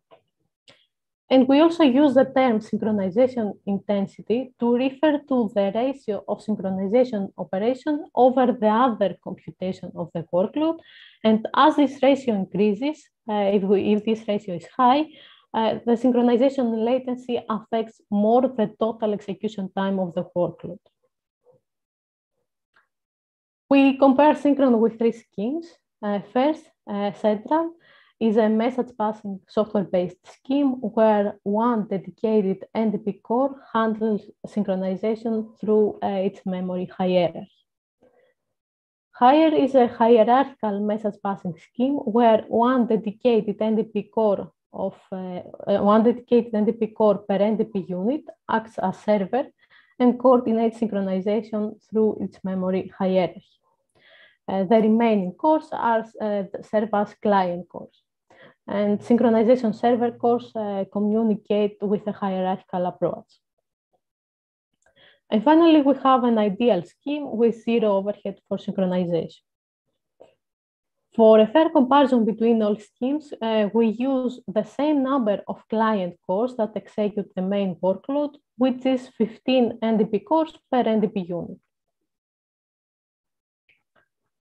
S2: And we also use the term synchronization intensity to refer to the ratio of synchronization operation over the other computation of the workload. And as this ratio increases, uh, if, we, if this ratio is high, uh, the synchronization latency affects more the total execution time of the workload. We compare Synchron with three schemes. Uh, first, uh, Central is a message passing software-based scheme where one dedicated NDP core handles synchronization through uh, its memory hierarchy. Hier is a hierarchical message passing scheme where one dedicated NDP core of uh, one dedicated NDP core per NDP unit acts as server and coordinates synchronization through its memory hierarchy. Uh, the remaining cores are uh, serve as client cores. And synchronization server cores uh, communicate with a hierarchical approach. And finally, we have an ideal scheme with zero overhead for synchronization. For a fair comparison between all schemes, uh, we use the same number of client cores that execute the main workload, which is 15 NDP cores per NDP unit.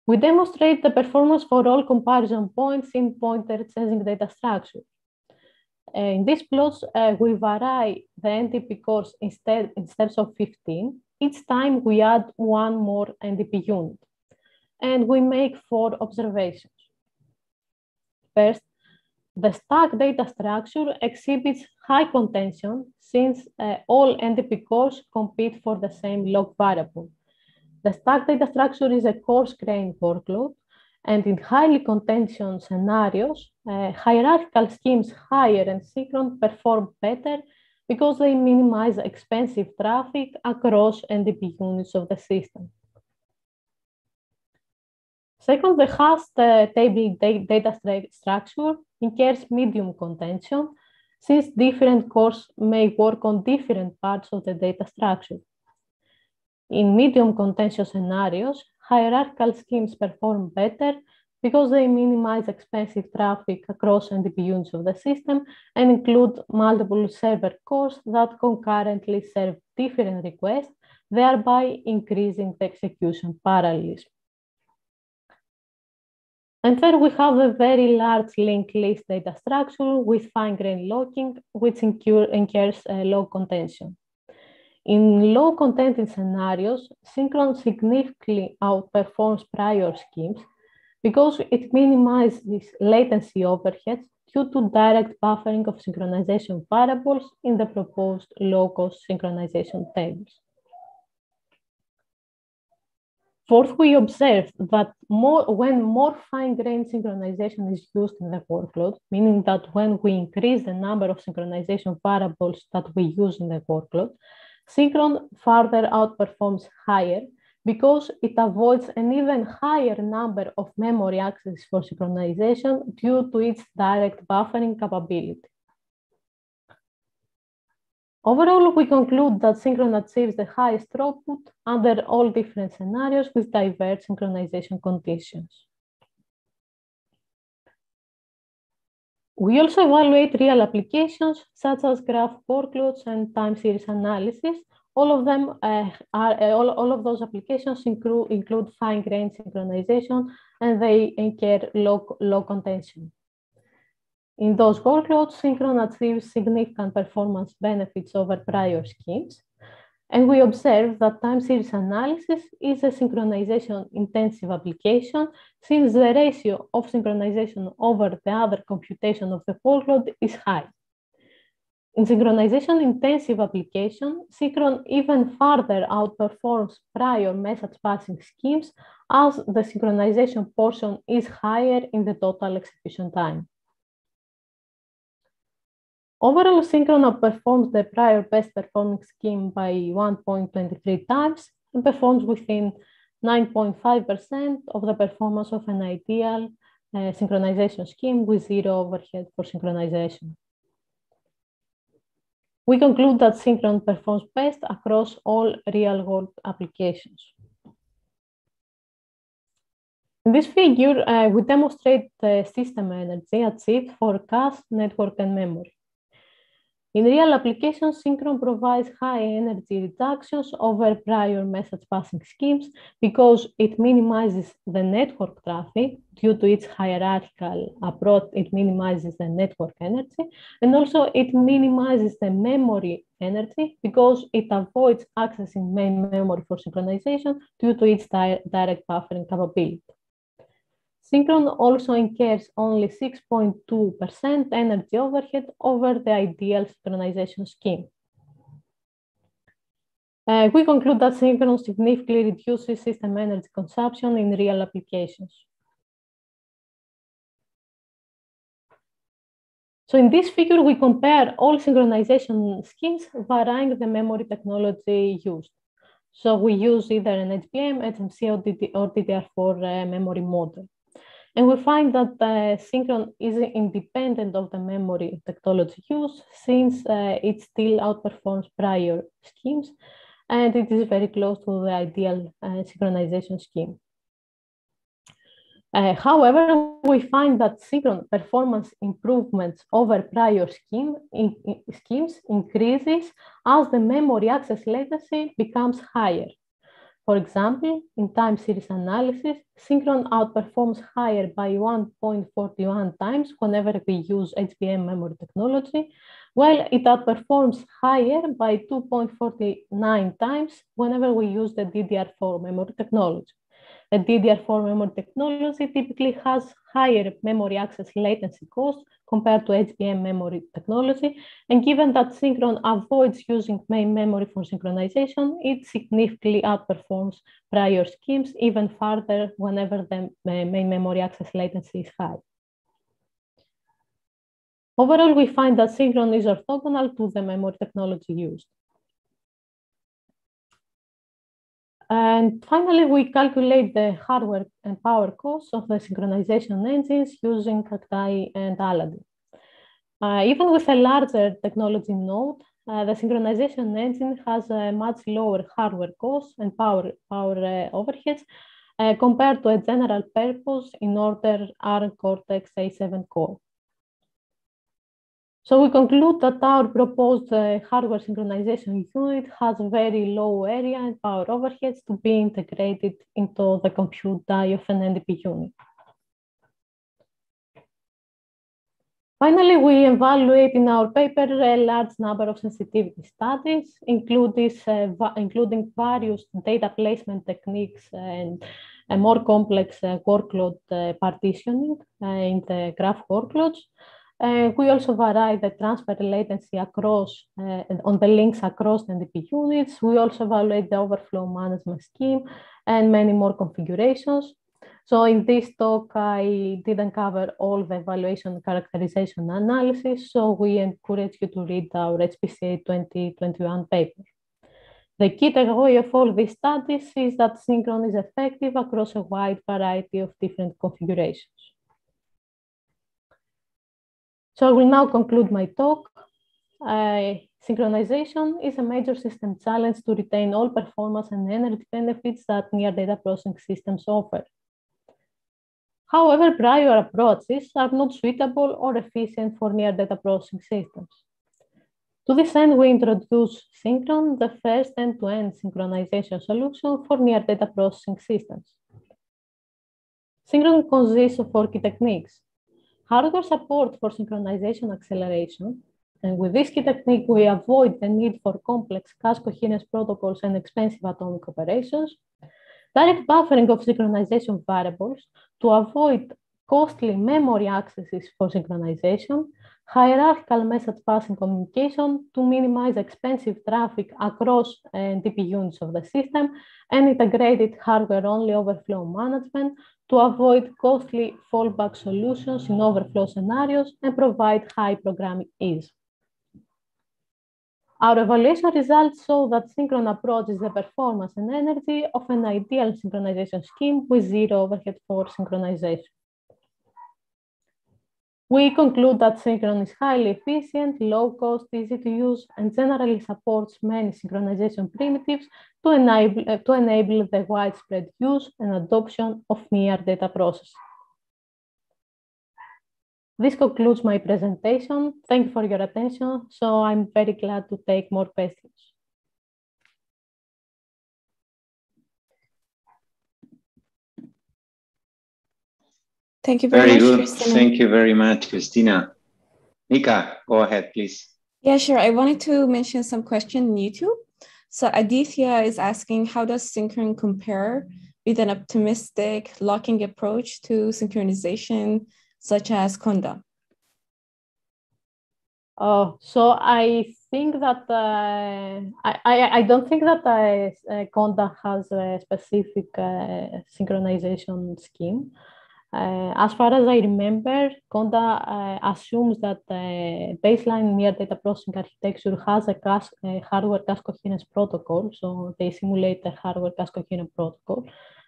S2: We demonstrate the performance for all comparison points in pointer chasing data structure. Uh, in these plots, uh, we vary the NDP cores instead, in steps of 15. Each time we add one more NDP unit and we make four observations. First, the stack data structure exhibits high contention since uh, all NDP cores compete for the same lock variable. The stack data structure is a coarse-grained workload, and in highly contention scenarios, uh, hierarchical schemes Hier and Synchron perform better because they minimize expensive traffic across NDP units of the system. Second, the hash uh, table data structure incurs medium contention since different cores may work on different parts of the data structure. In medium contention scenarios, hierarchical schemes perform better because they minimize expensive traffic across NDP units of the system and include multiple server cores that concurrently serve different requests, thereby increasing the execution parallelism. And then we have a very large linked list data structure with fine-grained locking, which incurs uh, low contention. In low contented scenarios, Synchron significantly outperforms prior schemes because it minimizes latency overheads due to direct buffering of synchronization variables in the proposed low-cost synchronization tables. Fourth, we observed that more, when more fine-grained synchronization is used in the workload, meaning that when we increase the number of synchronization variables that we use in the workload, Synchron further outperforms Hier because it avoids an even higher number of memory access for synchronization due to its direct buffering capability. Overall, we conclude that Synchron achieves the highest throughput under all different scenarios with diverse synchronization conditions. We also evaluate real applications such as graph workloads and time series analysis. All of them uh, are uh, all, all of those applications include, include fine-grained synchronization and they incur low, low contention. In those workloads, Synchron achieves significant performance benefits over prior schemes. And we observe that time series analysis is a synchronization intensive application since the ratio of synchronization over the other computation of the workload is high. In synchronization intensive application, Synchron even further outperforms prior message passing schemes as the synchronization portion is higher in the total execution time. Overall, Synchron performs the prior best performing scheme by 1.23 times and performs within 9.5% of the performance of an ideal uh, synchronization scheme with zero overhead for synchronization. We conclude that Synchron performs best across all real-world applications. In this figure, uh, we demonstrate the system energy achieved for cache, network, and memory. In real applications, Synchron provides high energy reductions over prior message passing schemes because it minimizes the network traffic due to its hierarchical approach. It minimizes the network energy and also it minimizes the memory energy because it avoids accessing main memory for synchronization due to its di direct buffering capability. Synchron also incurs only 6.2% energy overhead over the ideal synchronization scheme. Uh, we conclude that Synchron significantly reduces system energy consumption in real applications. So in this figure, we compare all synchronization schemes varying the memory technology used. So we use either an HBM, HMC, or DDR4 uh, memory model. And we find that uh, Synchron is independent of the memory technology used since uh, it still outperforms prior schemes and it is very close to the ideal uh, synchronization scheme. Uh, however, we find that Synchron performance improvements over prior scheme in, in schemes increases as the memory access latency becomes higher. For example, in time series analysis, Synchron outperforms Hier by 1.41 times whenever we use HBM memory technology, while it outperforms Hier by 2.49 times whenever we use the DDR4 memory technology. The DDR4 memory technology typically has higher memory access latency costs compared to HBM memory technology. And given that Synchron avoids using main memory for synchronization, it significantly outperforms prior schemes even further whenever the uh, main memory access latency is high. Overall, we find that Synchron is orthogonal to the memory technology used. And finally, we calculate the hardware and power costs of the synchronization engines using CACTI and Aladdin. Uh, even with a larger technology node, uh, the synchronization engine has a much lower hardware cost and power, power uh, overheads uh, compared to a general purpose in order ARM Cortex A7 core. So we conclude that our proposed uh, hardware synchronization unit has very low area and power overheads to be integrated into the compute die of an NDP unit. Finally, we evaluate in our paper a large number of sensitivity studies, including, uh, including various data placement techniques and a more complex uh, workload uh, partitioning uh, in the graph workloads, we also vary the transfer latency across uh, on the links across the NDP units. We also evaluate the overflow management scheme and many more configurations. So in this talk, I didn't cover all the evaluation characterization analysis, so we encourage you to read our HPCA 2021 paper. The key takeaway of all these studies is that Synchron is effective across a wide variety of different configurations. So I will now conclude my talk. Uh, synchronization is a major system challenge to retain all performance and energy benefits that near data processing systems offer. However, prior approaches are not suitable or efficient for near data processing systems. To this end, we introduce Synchron, the first end-to-end -end synchronization solution for near data processing systems. Synchron consists of four key techniques. Hardware support for synchronization acceleration. And with this key technique, we avoid the need for complex cache coherence protocols and expensive atomic operations. Direct buffering of synchronization variables to avoid costly memory accesses for synchronization, hierarchical message passing communication to minimize expensive traffic across uh, NDP units of the system, and integrated hardware-only overflow management to avoid costly fallback solutions in overflow scenarios and provide high programming ease. Our evaluation results show that Synchron approaches the performance and energy of an ideal synchronization scheme with zero overhead for synchronization. We conclude that Synchron is highly efficient, low cost, easy to use, and generally supports many synchronization primitives to enable, uh, to enable the widespread use and adoption of near data processing. This concludes my presentation. Thank you for your attention. So I'm very glad to take more questions.
S3: Thank you very, very
S1: much,
S3: good.
S1: Christina. Thank you very much, Christina. Nika, go ahead, please.
S3: Yeah, sure. I wanted to mention some question on YouTube. So Aditya is asking, how does Synchron compare with an optimistic locking approach to synchronization such as CoNDA?
S2: Oh, so I think that uh, I, I, I don't think that uh, CoNDA has a specific uh, synchronization scheme. Uh, as far as I remember, CoNDA uh, assumes that the baseline near data processing architecture has a, hardware cache coherence protocol. So they simulate a hardware cache coherence protocol.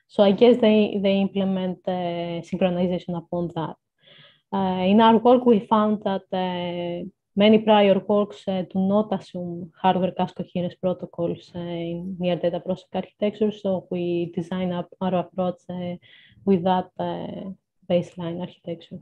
S2: So I guess they, they implement uh, synchronization upon that. Uh, in our work, we found that uh, many prior works uh, do not assume hardware cache coherence protocols in near data processing architecture, so we design our approach with that baseline architecture.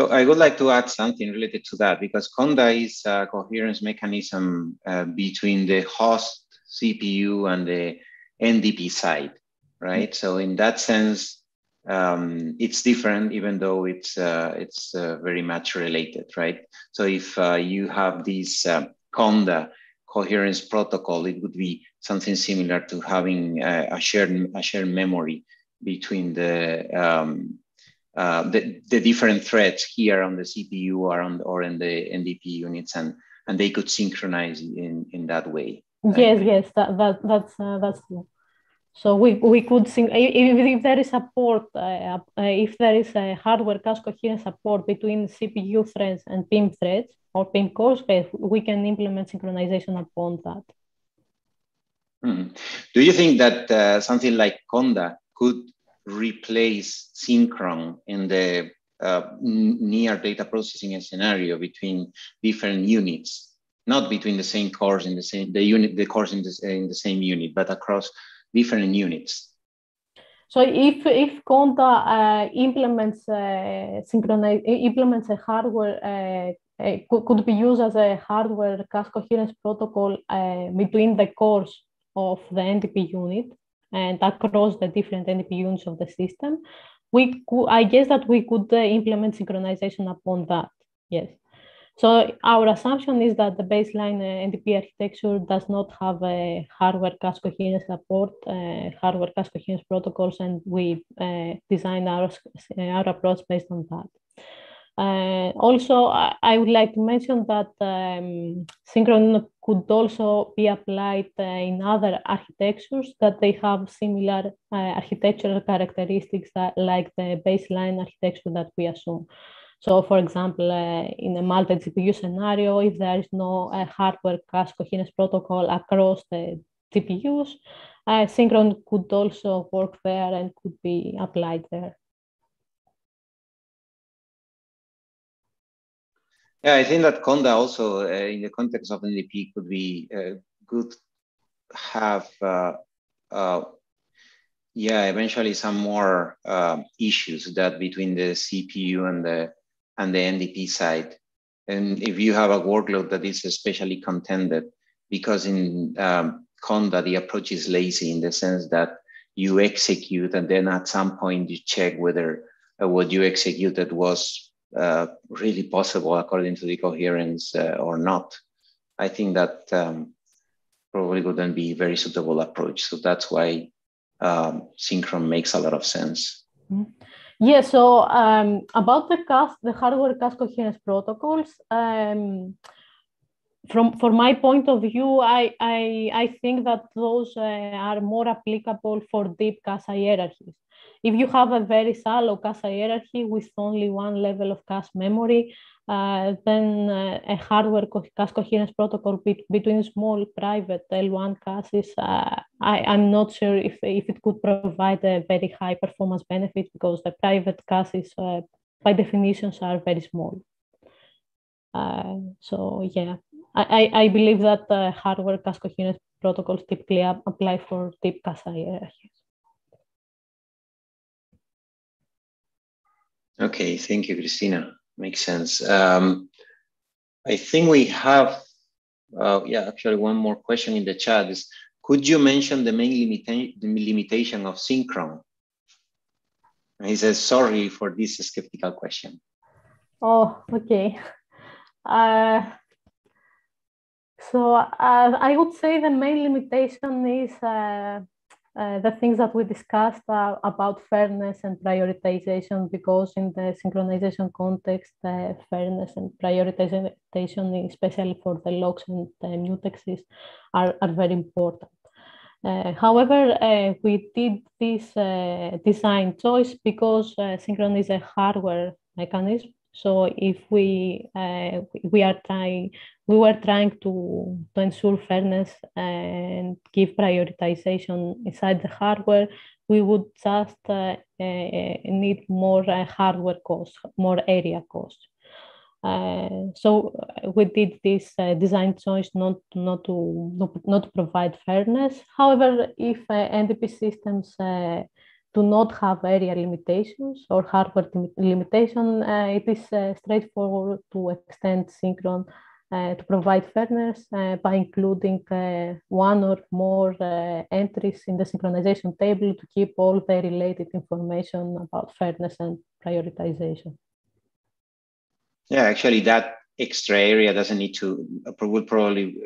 S1: So I would like to add something related to that because CoNDA is a coherence mechanism uh, between the host CPU and the NDP side, right? So in that sense, um, it's different, even though it's uh, it's uh, very much related, right? So if uh, you have this uh, Conda coherence protocol, it would be something similar to having a, a shared a shared memory between the, um, uh, the the different threads here on the CPU or on or in the NDP units, and and they could synchronize in in that way.
S2: Yes, yes, that, that that's uh, that's true. So we, we could think if, if there is support, uh, uh, if there is a hardware cache coherence support between CPU threads and PIM threads or PIM threads, we can implement synchronization upon that.
S1: Hmm. Do you think that uh, something like CoNDA could replace Synchron in the uh, near data processing scenario between different units, not between the same cores in the same the unit the cores in the, in the same unit, but across different units.
S2: So if if CoNDA uh, implements uh, synchronize implements a hardware uh, could, could be used as a hardware cache coherence protocol uh, between the cores of the NDP unit and across the different NDP units of the system, we could, I guess that we could uh, implement synchronization upon that. Yes. So our assumption is that the baseline uh, NDP architecture does not have a hardware cache coherence support, uh, hardware cache coherence protocols, and we uh, design our, our approach based on that. Uh, also, I, I, would like to mention that um, Synchron could also be applied uh, in other architectures that they have similar uh, architectural characteristics that, like the baseline architecture that we assume. So for example, uh, in a multi-GPU scenario, if there is no uh, hardware cache coherence protocol across the GPUs, uh, Synchron could also work there and could be applied there.
S1: Yeah, I think that CoNDA also, uh, in the context of NDP, could be uh, good have, uh, uh, yeah, eventually some more uh, issues that between the CPU and the and the NDP side. And if you have a workload that is especially contended, because in um, CoNDA, the approach is lazy in the sense that you execute and then at some point you check whether uh, what you executed was uh, really possible according to the coherence uh, or not. I think that um, probably wouldn't be a very suitable approach. So that's why um, Synchron makes a lot of sense.
S2: Mm-hmm. Yeah, so um, about the cache, the hardware cache coherence protocols, um, from for my point of view, I I, I think that those uh, are more applicable for deep cache hierarchies. If you have a very shallow cache hierarchy with only one level of cache memory, uh, then uh, a hardware co cache coherence protocol be between small private L1 caches, uh, I, am not sure if, if it could provide a very high performance benefit because the private caches, uh, by definitions, are very small. Uh, so yeah, I, I believe that uh, hardware cache coherence protocols typically apply for deep cache hierarchies.
S1: Okay, thank you, Christina. Makes sense. Um, I think we have, uh, yeah, actually one more question in the chat is, could you mention the main limita the limitation of Synchron? And he says, sorry for this skeptical question.
S2: Oh, okay. Uh, so uh, I would say the main limitation is uh, the things that we discussed uh, about fairness and prioritization, because in the synchronization context, uh, fairness and prioritization, especially for the locks and the mutexes, are, are very important. Uh, however, uh, we did this uh, design choice because Synchron is a hardware mechanism so if we uh, we are trying, we were trying to, to ensure fairness and give prioritization inside the hardware, we would just uh, uh, need more uh, hardware costs, more area costs. Uh, so we did this uh, design choice not not to not, not provide fairness. However, if NDP systems do not have area limitations or hardware limitation, uh, it is uh, straightforward to extend Synchron uh, to provide fairness uh, by including uh, one or more uh, entries in the synchronization table to keep all the related information about fairness and prioritization.
S1: Yeah, actually that extra area doesn't need to, would probably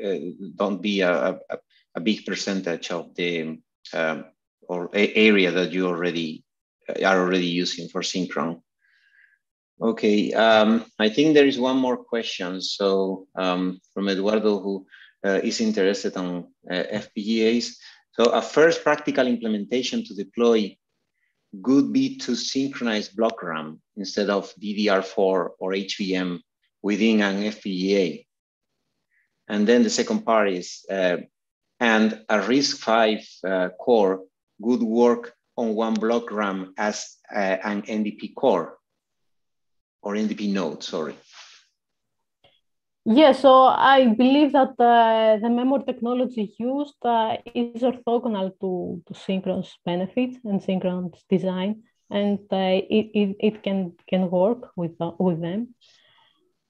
S1: don't be a, a, a, big percentage of the um, or area that you already uh, are already using for Synchron. Okay, um, I think there is one more question. So um, from Eduardo, who uh, is interested on uh, FPGAs. So a first practical implementation to deploy would be to synchronize block RAM instead of DDR4 or HBM within an FPGA. And then the second part is, uh, and a RISC-V uh, core would work on one block RAM as uh, an NDP core or NDP node, sorry.
S2: Yeah, so I believe that uh, the memory technology used uh, is orthogonal to, to Synchron's benefits and Synchron's design, and uh, it, it, it can, can work with, uh, with them.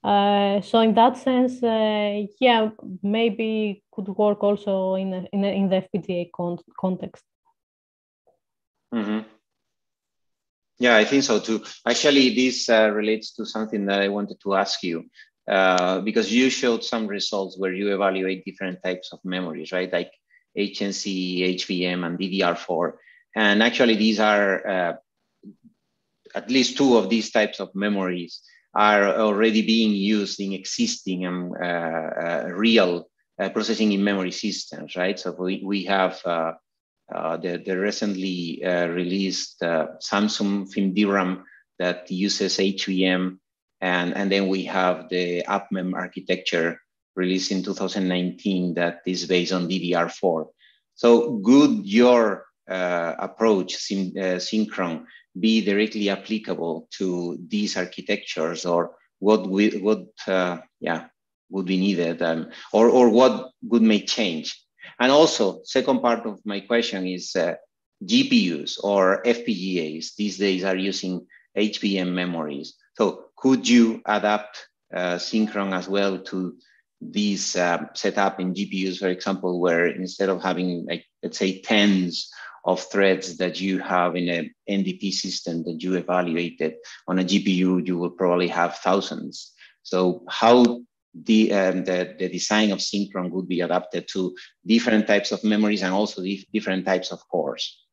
S2: Uh, so in that sense, uh, yeah, maybe could work also in, a, in, a, in the FPGA con context.
S1: Mm-hmm. Yeah, I think so too. Actually, this uh, relates to something that I wanted to ask you uh, because you showed some results where you evaluate different types of memories, right? Like HMC, HBM, and DDR4. And actually, these are uh, at least two of these types of memories are already being used in existing and um, uh, uh, real uh, processing in memory systems, right? So we, we have the, the recently uh, released uh, Samsung FIMDRAM that uses HBM, and, and then we have the UPMEM architecture released in 2019 that is based on DDR4. So good your uh, approach, syn uh, Synchron, be directly applicable to these architectures or what we, what uh, yeah would be needed um, or, or what would may change and also, second part of my question is uh, GPUs or FPGAs these days are using HBM memories. So could you adapt uh, Synchron as well to these uh, setup in GPUs, for example, where instead of having like, let's say tens of threads that you have in an NDP system that you evaluated on a GPU, you will probably have thousands. So how the, um, the, the design of Synchron would be adapted to different types of memories and also dif different types of cores.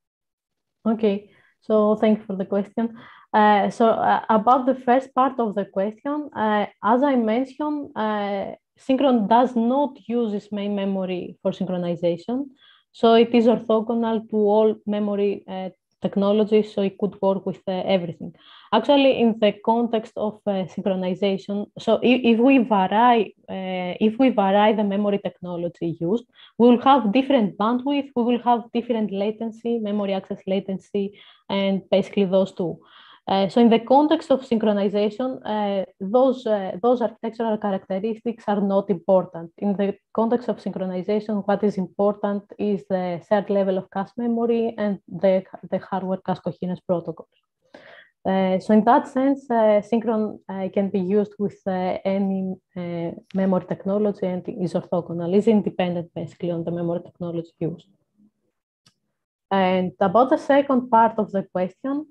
S2: Okay, so thank you for the question. Uh, so uh, about the first part of the question, uh, as I mentioned, uh, Synchron does not use its main memory for synchronization. So it is orthogonal to all memory uh, technology, so it could work with uh, everything. Actually, in the context of uh, synchronization, so if, if we vary, uh, if we vary the memory technology used, we will have different bandwidth, we will have different latency, memory access latency, and basically those two. Uh, so in the context of synchronization, uh, those, uh, those architectural characteristics are not important. In the context of synchronization, what is important is the third level of cache memory and the, the hardware cache coherence protocols. Uh, so in that sense, uh, Synchron uh, can be used with any memory technology and is orthogonal, is independent basically on the memory technology used. And about the second part of the question,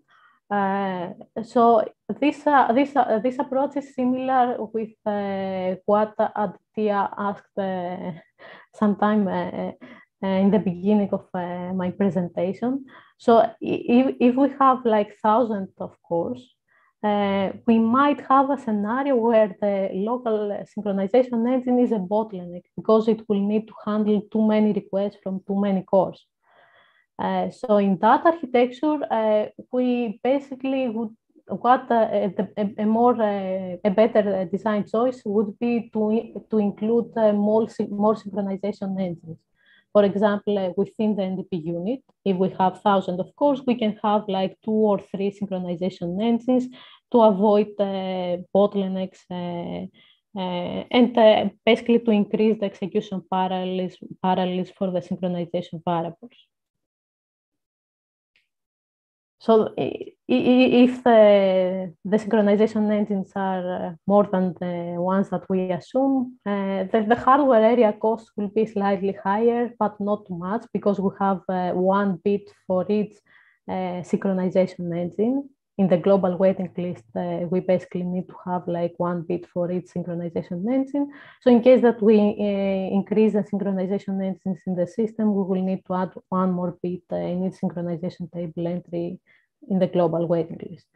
S2: Eh, so this uh, this uh, this approach is similar with eh, what Aditya asked eh, sometime in the beginning of my presentation. So if, if we have like thousands of cores, uh, we might have a scenario where the local synchronization engine is a bottleneck because it will need to handle too many requests from too many cores. Uh, so in that architecture, uh, we basically would what uh, a, a, more uh, a better design choice would be to to include uh, more more synchronization engines. For example, uh, within the NDP unit, if we have thousands of course, we can have like two or three synchronization engines to avoid bottlenecks and basically to increase the execution parallels parallels for the synchronization variables. So if the, the synchronization engines are uh, more than the ones that we assume, uh, the, the, hardware area cost will be slightly higher, but not too much because we have uh, one bit for each uh, synchronization engine in the global waiting list, uh, we basically need to have like one bit for each synchronization engine. So in case that we uh, increase the synchronization engines in the system, we will need to add one more bit uh, in each synchronization table entry in the global waiting list.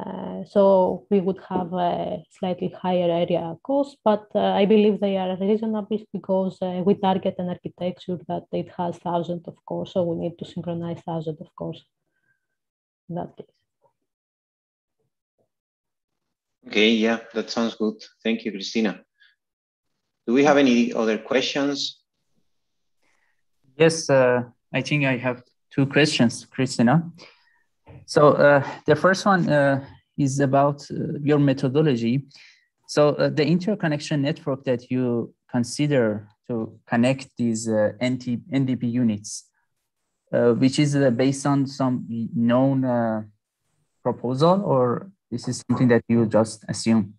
S2: Uh, so we would have a slightly higher area cost, but uh, I believe they are reasonable because uh, we target an architecture that it has thousands of cores, so we need to synchronize thousands of cores in that case.
S1: Okay, yeah, that sounds good. Thank you, Christina. Do we have any other questions?
S4: Yes, uh, I think I have two questions, Christina. So uh, the first one uh, is about uh, your methodology. So uh, the interconnection network that you consider to connect these uh, NT, NDP units, which is based on some known proposal or this is something that you just assume?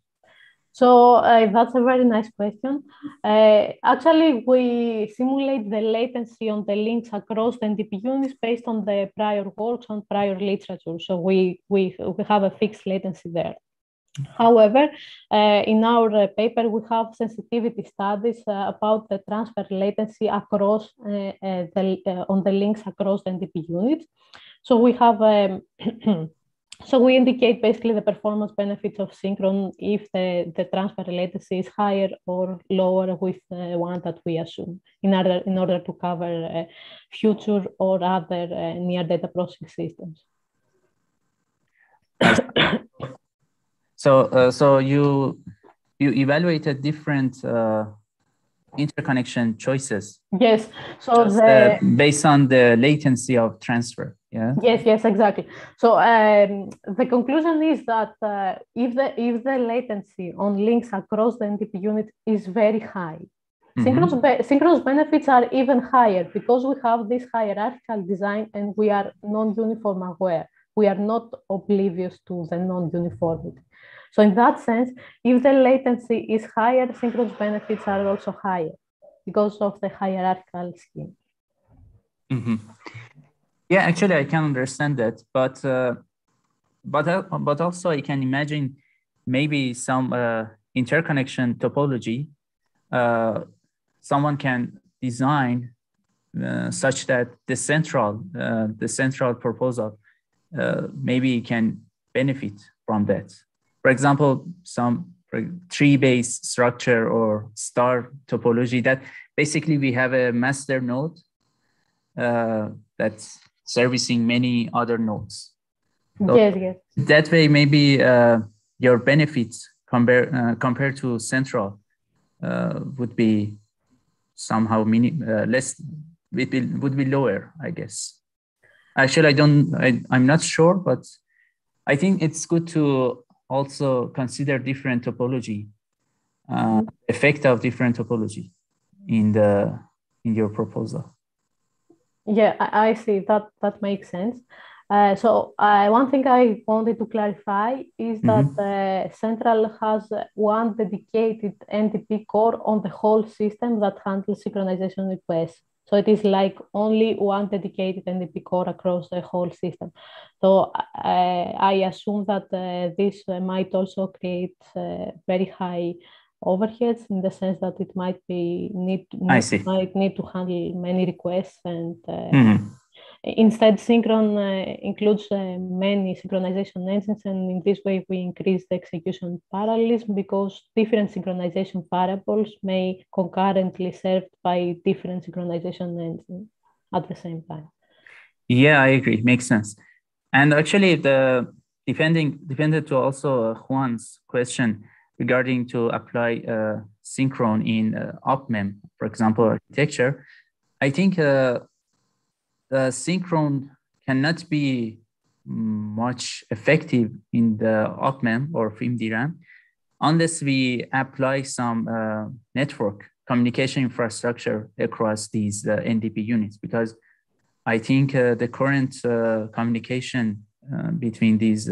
S2: So uh, that's a very nice question. Uh, actually, we simulate the latency on the links across the NDP units based on the prior works on prior literature. So we, we, we have a fixed latency there. However, uh, in our uh, paper, we have sensitivity studies uh, about the transfer latency across uh, the, on the links across the NDP units. So we have um, So we indicate basically the performance benefits of Synchron if the, the transfer latency is higher or lower with the one that we assume in order, in order to cover uh, future or other uh, near data processing systems.
S4: so, uh, so you you evaluated different uh, interconnection choices.
S2: Yes. So the,
S4: based on the latency of transfer. Yeah.
S2: Yes. Yes. Exactly. So um, the conclusion is that uh, if the if the latency on links across the NDP unit is very high, mm-hmm. Synchron's, be- Synchron's benefits are even higher because we have this hierarchical design and we are non-uniform aware. We are not oblivious to the non-uniformity. So in that sense, if the latency is higher, Synchron's benefits are also higher because of the hierarchical scheme.
S4: Mm-hmm. Yeah, actually, I can understand that, but uh, but uh, but also I can imagine maybe some uh, interconnection topology. Uh, someone can design uh, such that the central uh, the central proposal maybe can benefit from that for example, some tree-based structure or star topology that basically we have a master node uh, that's servicing many other nodes.
S2: So yes, yes.
S4: That way, maybe uh, your benefits compare, uh, compared to central uh, would be somehow mini, uh, less, it be, would be lower, I guess. Actually, I don't, I, I'm not sure, but I think it's good to also consider different topology, uh, effect of different topology in the in your proposal.
S2: Yeah, I, I see that that makes sense. Uh, so uh, one thing I wanted to clarify is that mm-hmm. uh, Central has one dedicated NDP core on the whole system that handles synchronization requests. So it is like only one dedicated NDP core across the whole system. So uh, I assume that uh, this might also create uh, very high overheads in the sense that it might be need, need might need to handle many requests and mm-hmm. Instead synchron uh, includes uh, many synchronization engines and in this way we increase the execution parallelism because different synchronization variables may concurrently served by different synchronization engines at the same time.
S4: Yeah i agree. Makes sense. And actually the depending depended to also juan's question regarding to apply uh, synchron in uh, UPMEM, for example, architecture, I think uh, the synchron cannot be much effective in the UPMEM or FIMDRAM unless we apply some uh, network communication infrastructure across these uh, NDP units, because I think uh, the current communication between these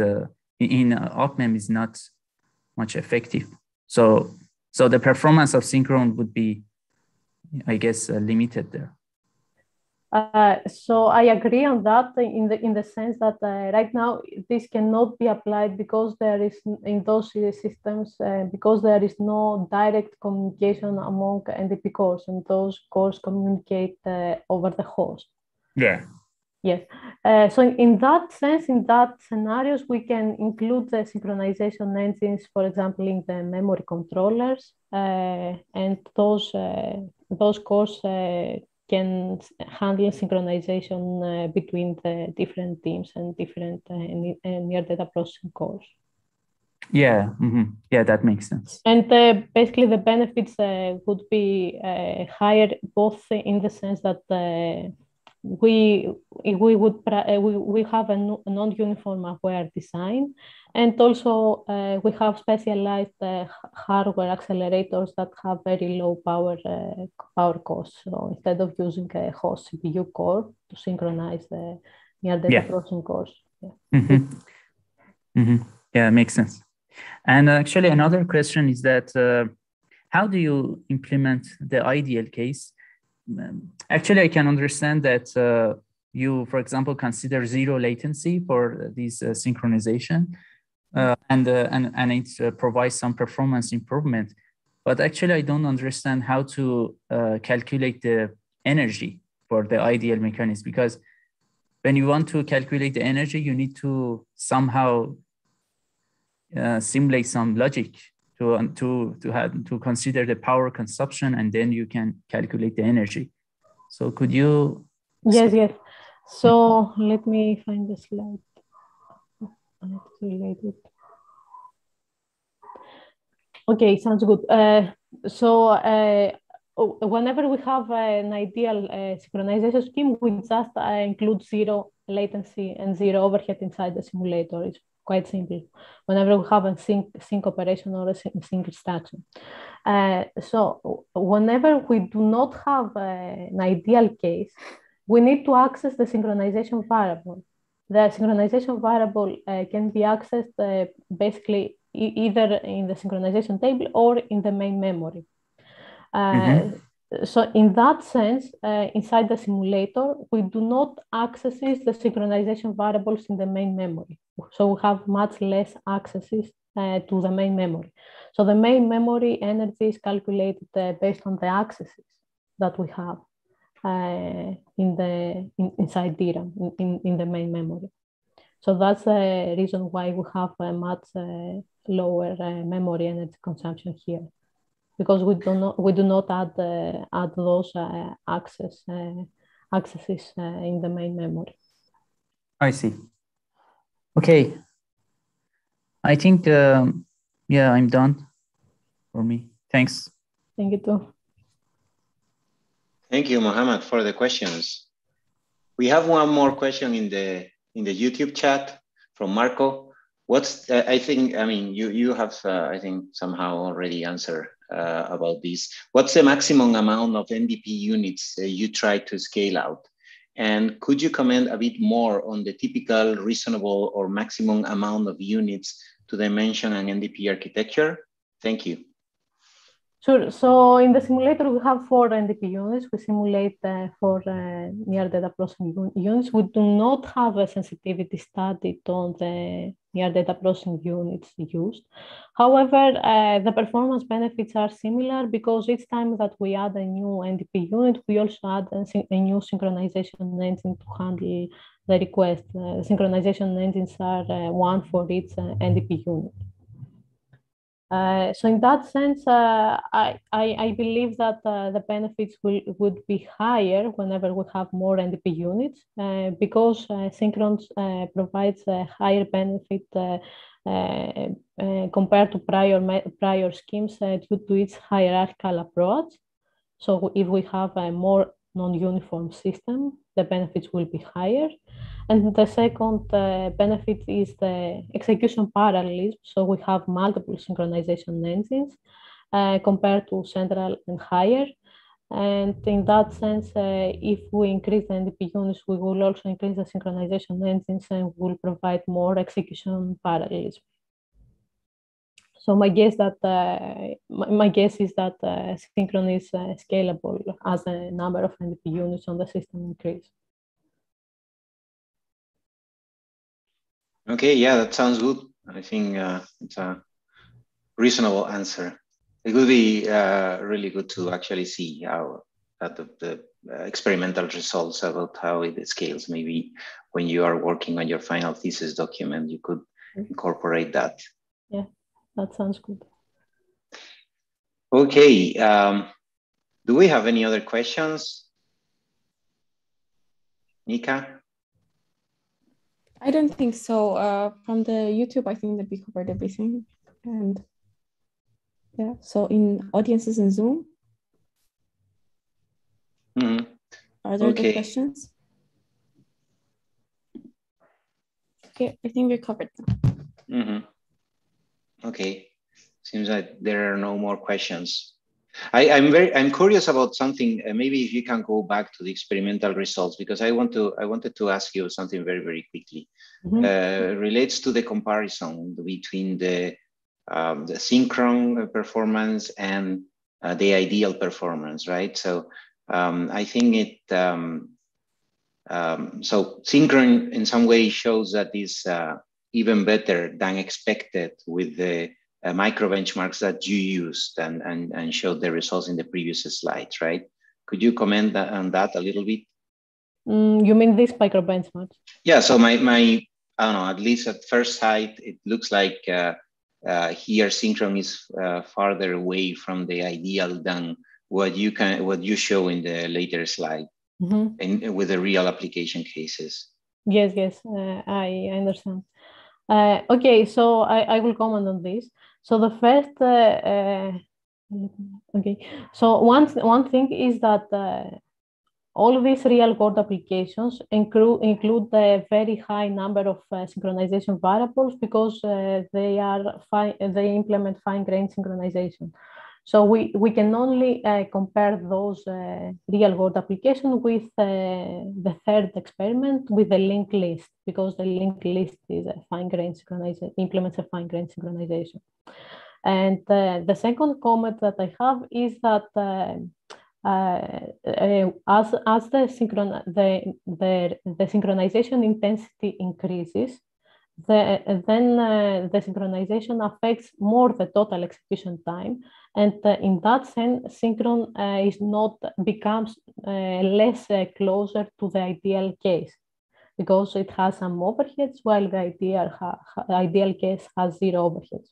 S4: in UPMEM is not much effective. So, so the performance of Synchron would be, I guess, uh, limited there.
S2: Uh, so I agree on that in the in the sense that uh, right now this cannot be applied because there is in those systems uh, because there is no direct communication among NDP cores and those cores communicate uh, over the host.
S4: Yeah.
S2: Yes. Uh, so in that sense, in that scenarios, we can include the synchronization engines, for example, in the memory controllers, uh, and those uh, those cores uh, can handle synchronization uh, between the different teams and different uh, near data processing cores.
S4: Yeah, mm-hmm. yeah, that makes sense.
S2: And basically, the benefits would be higher, both in the sense that we we would uh, we, we have a, non-uniform aware design and also uh, we have specialized uh, hardware accelerators that have very low power uh, power costs so instead of using a host cpu core to synchronize the near data yeah. processing cores
S4: yeah. Mm-hmm. Mm-hmm. yeah makes sense and actually another question is that uh, how do you implement the ideal case actually, I can understand that uh, you, for example, consider zero latency for this uh, synchronization, uh, and uh, and and it uh, provides some performance improvement. But actually, I don't understand how to uh, calculate the energy for the ideal mechanism because when you want to calculate the energy, you need to somehow simulate some logic to um, to to have to consider the power consumption and then you can calculate the energy. So could you
S2: yes yes. So let me find the slide. Related okay sounds good. Uh, so uh, whenever we have an ideal uh, synchronization scheme we just uh, include zero latency and zero overhead inside the simulator. It's quite simple whenever we have a sync, sync operation or a sync instruction. Uh, so whenever we do not have uh, an ideal case, we need to access the synchronization variable. The synchronization variable uh, can be accessed uh, basically e either in the synchronization table or in the main memory. Uh, mm-hmm so in that sense, uh, inside the simulator, we do not access the synchronization variables in the main memory. So we have much less accesses uh, to the main memory. So the main memory energy is calculated uh, based on the accesses that we have uh, in the in, inside DRAM in, in the main memory. So that's the reason why we have a much uh, lower uh, memory energy consumption here, because we do not we do not add uh, add those access accesses in the main memory.
S4: I see. Okay. I think, um, yeah, I'm done for me. Thanks.
S2: Thank you too.
S1: Thank you, Mohammed, for the questions. We have one more question in the in the YouTube chat from Marco. What's uh, I think I mean you you have uh, I think somehow already answered uh, about this. What's the maximum amount of NDP units uh, you try to scale out? And could you comment a bit more on the typical reasonable or maximum amount of units to dimension an NDP architecture? Thank you.
S2: Sure. So in the simulator, we have four NDP units. We simulate uh, four uh, near data processing units. We do not have a sensitivity study on the near data processing units used. However, uh, the performance benefits are similar because each time that we add a new NDP unit, we also add a, a new synchronization engine to handle the request. Uh, synchronization engines are uh, one for each uh, NDP unit. Uh, so in that sense, uh, I, I, I, believe that uh, the benefits will, would be higher whenever we have more NDP units uh, because uh, Synchrons provides a higher benefit compared to prior, prior schemes due to its hierarchical approach. So if we have more non-uniform system, the benefits will be higher. And the second uh, benefit is the execution parallelism. So we have multiple synchronization engines uh, compared to central and higher. And in that sense, uh, if we increase the NDP units, we will also increase the synchronization engines and will provide more execution parallelism. So my guess that uh, my, my, guess is that uh, Synchron is uh, scalable as the number of NDP units on the system increase.
S1: Okay, yeah, that sounds good. I think uh, it's a reasonable answer. It would be uh, really good to actually see how that the, the experimental results about how it scales. Maybe when you are working on your final thesis document, you could mm-hmm. incorporate that.
S2: Yeah, that sounds good.
S1: Okay. Um, do we have any other questions? Nika?
S3: I don't think so. Uh, from the YouTube, I think that we covered everything. And yeah, so in audiences in Zoom,
S1: mm-hmm.
S3: are there okay. questions? Okay, I think we're covered them.
S1: Mm-hmm. Okay, seems like there are no more questions. I, am very I'm curious about something. Uh, maybe if you can go back to the experimental results because I want to I wanted to ask you something very very quickly. Mm-hmm. Uh, relates to the comparison between the um, the synchron performance and uh, the ideal performance, right? So um, I think it um, um so synchron in some way shows that is uh, even better than expected with the uh, micro benchmarks that you used and, and, and showed the results in the previous slides, right? Could you comment that, on that a little bit?
S2: Mm, you mean this micro benchmarks?
S1: Yeah, so my, my, I don't know, at least at first sight, it looks like uh, uh, here Synchron is uh, farther away from the ideal than what you can, what you show in the later slide mm-hmm. in, with the real application cases.
S2: Yes, yes, uh, I understand. Uh, okay, so I, I will comment on this. So the first, uh, uh, okay, so one, one thing is that uh, all these real world applications include, include a very high number of uh, synchronization variables because uh, they are fine, they implement fine-grained synchronization. So we, we can only uh, compare those uh, real world applications with uh, the third experiment with the linked list because the linked list is a fine-grained synchronization, implements a fine-grained synchronization. And uh, the second comment that I have is that uh, uh, as, as the, synchron the, the, the synchronization intensity increases, the, then uh, the synchronization affects more the total execution time. And uh, in that sense, synchron uh, is not becomes uh, less uh, closer to the ideal case because it has some overheads while the ideal, ideal case has zero overheads.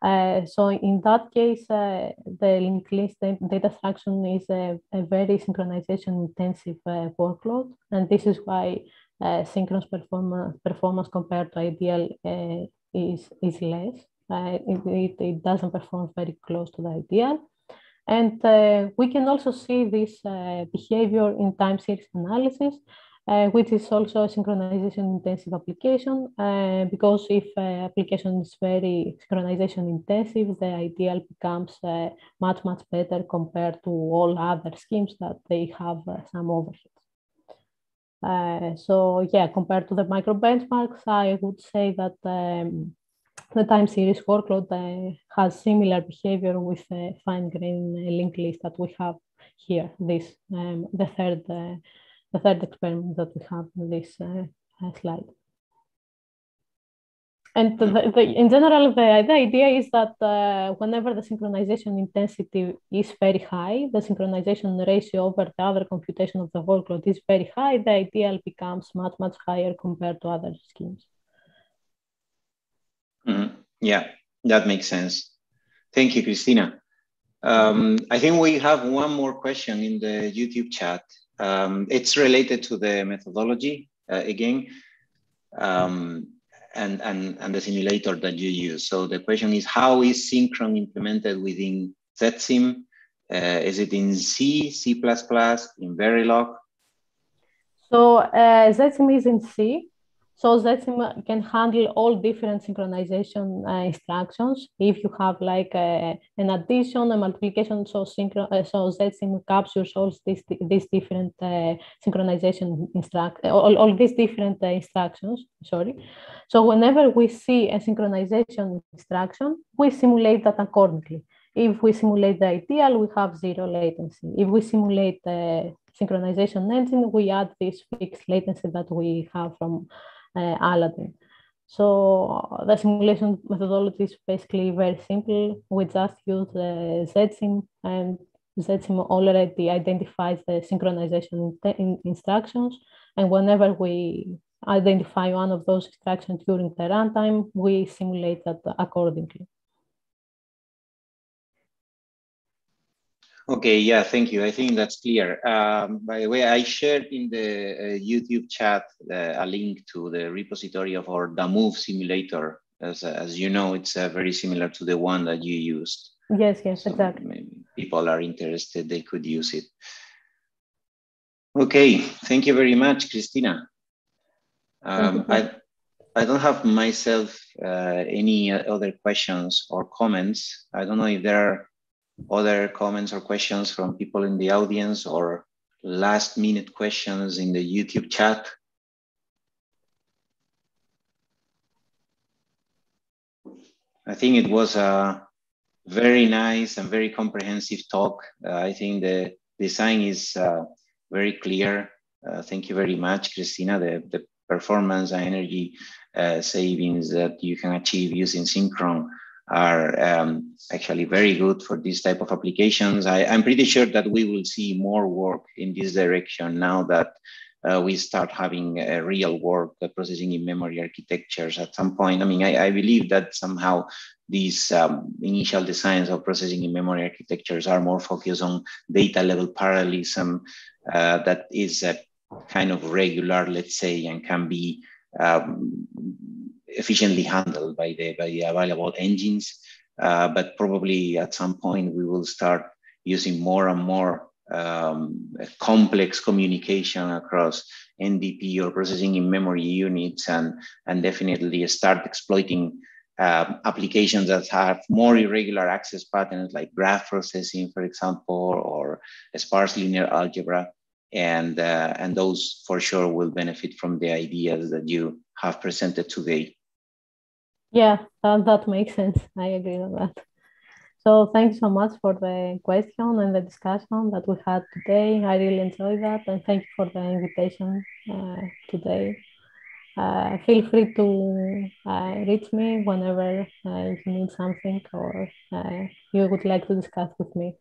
S2: Uh, so in that case, the linked list data extraction is a, a very synchronization intensive workload. And this is why uh, Synchron's performance, performance compared to ideal uh, is, is less. Uh, it, it, it, doesn't perform very close to the ideal. And uh, we can also see this uh, behavior in time series analysis, uh, which is also a synchronization intensive application, uh, because if uh, application is very synchronization intensive, the ideal becomes uh, much, much better compared to all other schemes that they have some overheads. So yeah, compared to the micro benchmarks, I would say that um, the time series workload uh, has similar behavior with the fine grain linked list that we have here, this, um, the, third, uh, the third experiment that we have in this uh, slide. And the, the, in general, the, the idea is that uh, whenever the synchronization intensity is very high, the synchronization ratio over the other computation of the workload is very high, the ideal becomes much, much higher compared to other schemes.
S1: Mm-hmm. Yeah, that makes sense. Thank you, Christina. Um, I think we have one more question in the YouTube chat. Um, it's related to the methodology uh, again um, and, and, and the simulator that you use. So the question is, how is Synchron implemented within ZSIM? Uh, is it in C, C++, in Verilog?
S2: So uh, ZSIM is in C so that can handle all different synchronization uh, instructions. If you have like a, an addition, a multiplication, so synchron, uh, so ZSIM captures all these, these different uh, synchronization instruct, all, all these different uh, instructions, sorry. So whenever we see a synchronization instruction, we simulate that accordingly. If we simulate the ideal, we have zero latency. If we simulate the synchronization engine, we add this fixed latency that we have from Aladdin. So the simulation methodology is basically very simple. We just use the ZSIM and ZSIM already identifies the synchronization in instructions. And whenever we identify one of those instructions during the runtime, we simulate that accordingly.
S1: Okay, yeah, thank you. I think that's clear. Um, by the way, I shared in the uh, YouTube chat uh, a link to the repository of our DAMOV simulator. As, as you know, it's uh, very similar to the one that you used.
S2: Yes, yes, so exactly.
S1: people are interested, they could use it. Okay, thank you very much, Christina. Um, I, I don't have myself uh, any other questions or comments. I don't know if there are other comments or questions from people in the audience or last minute questions in the YouTube chat? I think it was a very nice and very comprehensive talk. Uh, I think the design is uh, very clear. Uh, thank you very much, Christina. The, the performance and energy uh, savings that you can achieve using Synchron are um, actually very good for this type of applications. I, am pretty sure that we will see more work in this direction now that uh, we start having uh, real work uh, processing in memory architectures at some point. I mean, I, I believe that somehow these um, initial designs of processing in memory architectures are more focused on data level parallelism uh, that is a kind of regular, let's say, and can be um, efficiently handled by the, by the available engines. Uh, but probably at some point we will start using more and more um, complex communication across NDP or processing in memory units and, and definitely start exploiting uh, applications that have more irregular access patterns like graph processing, for example, or sparse linear algebra. And, uh, and those for sure will benefit from the ideas that you have presented today.
S2: Yeah, that, that makes sense. I agree with that. So thanks so much for the question and the discussion that we had today. I really enjoyed that and thank you for the invitation uh, today. Uh, feel free to uh, reach me whenever uh, you need something or uh, you would like to discuss with me.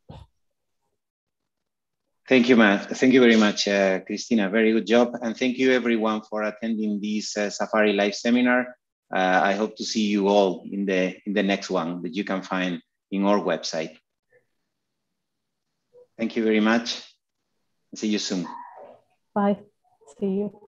S1: Thank you, Matt. Thank you very much, uh, Christina. Very good job. And thank you everyone for attending this Safari Live seminar uh, I hope to see you all in the in the next one that you can find in our website. Thank you very much. See you soon.
S2: Bye. See you.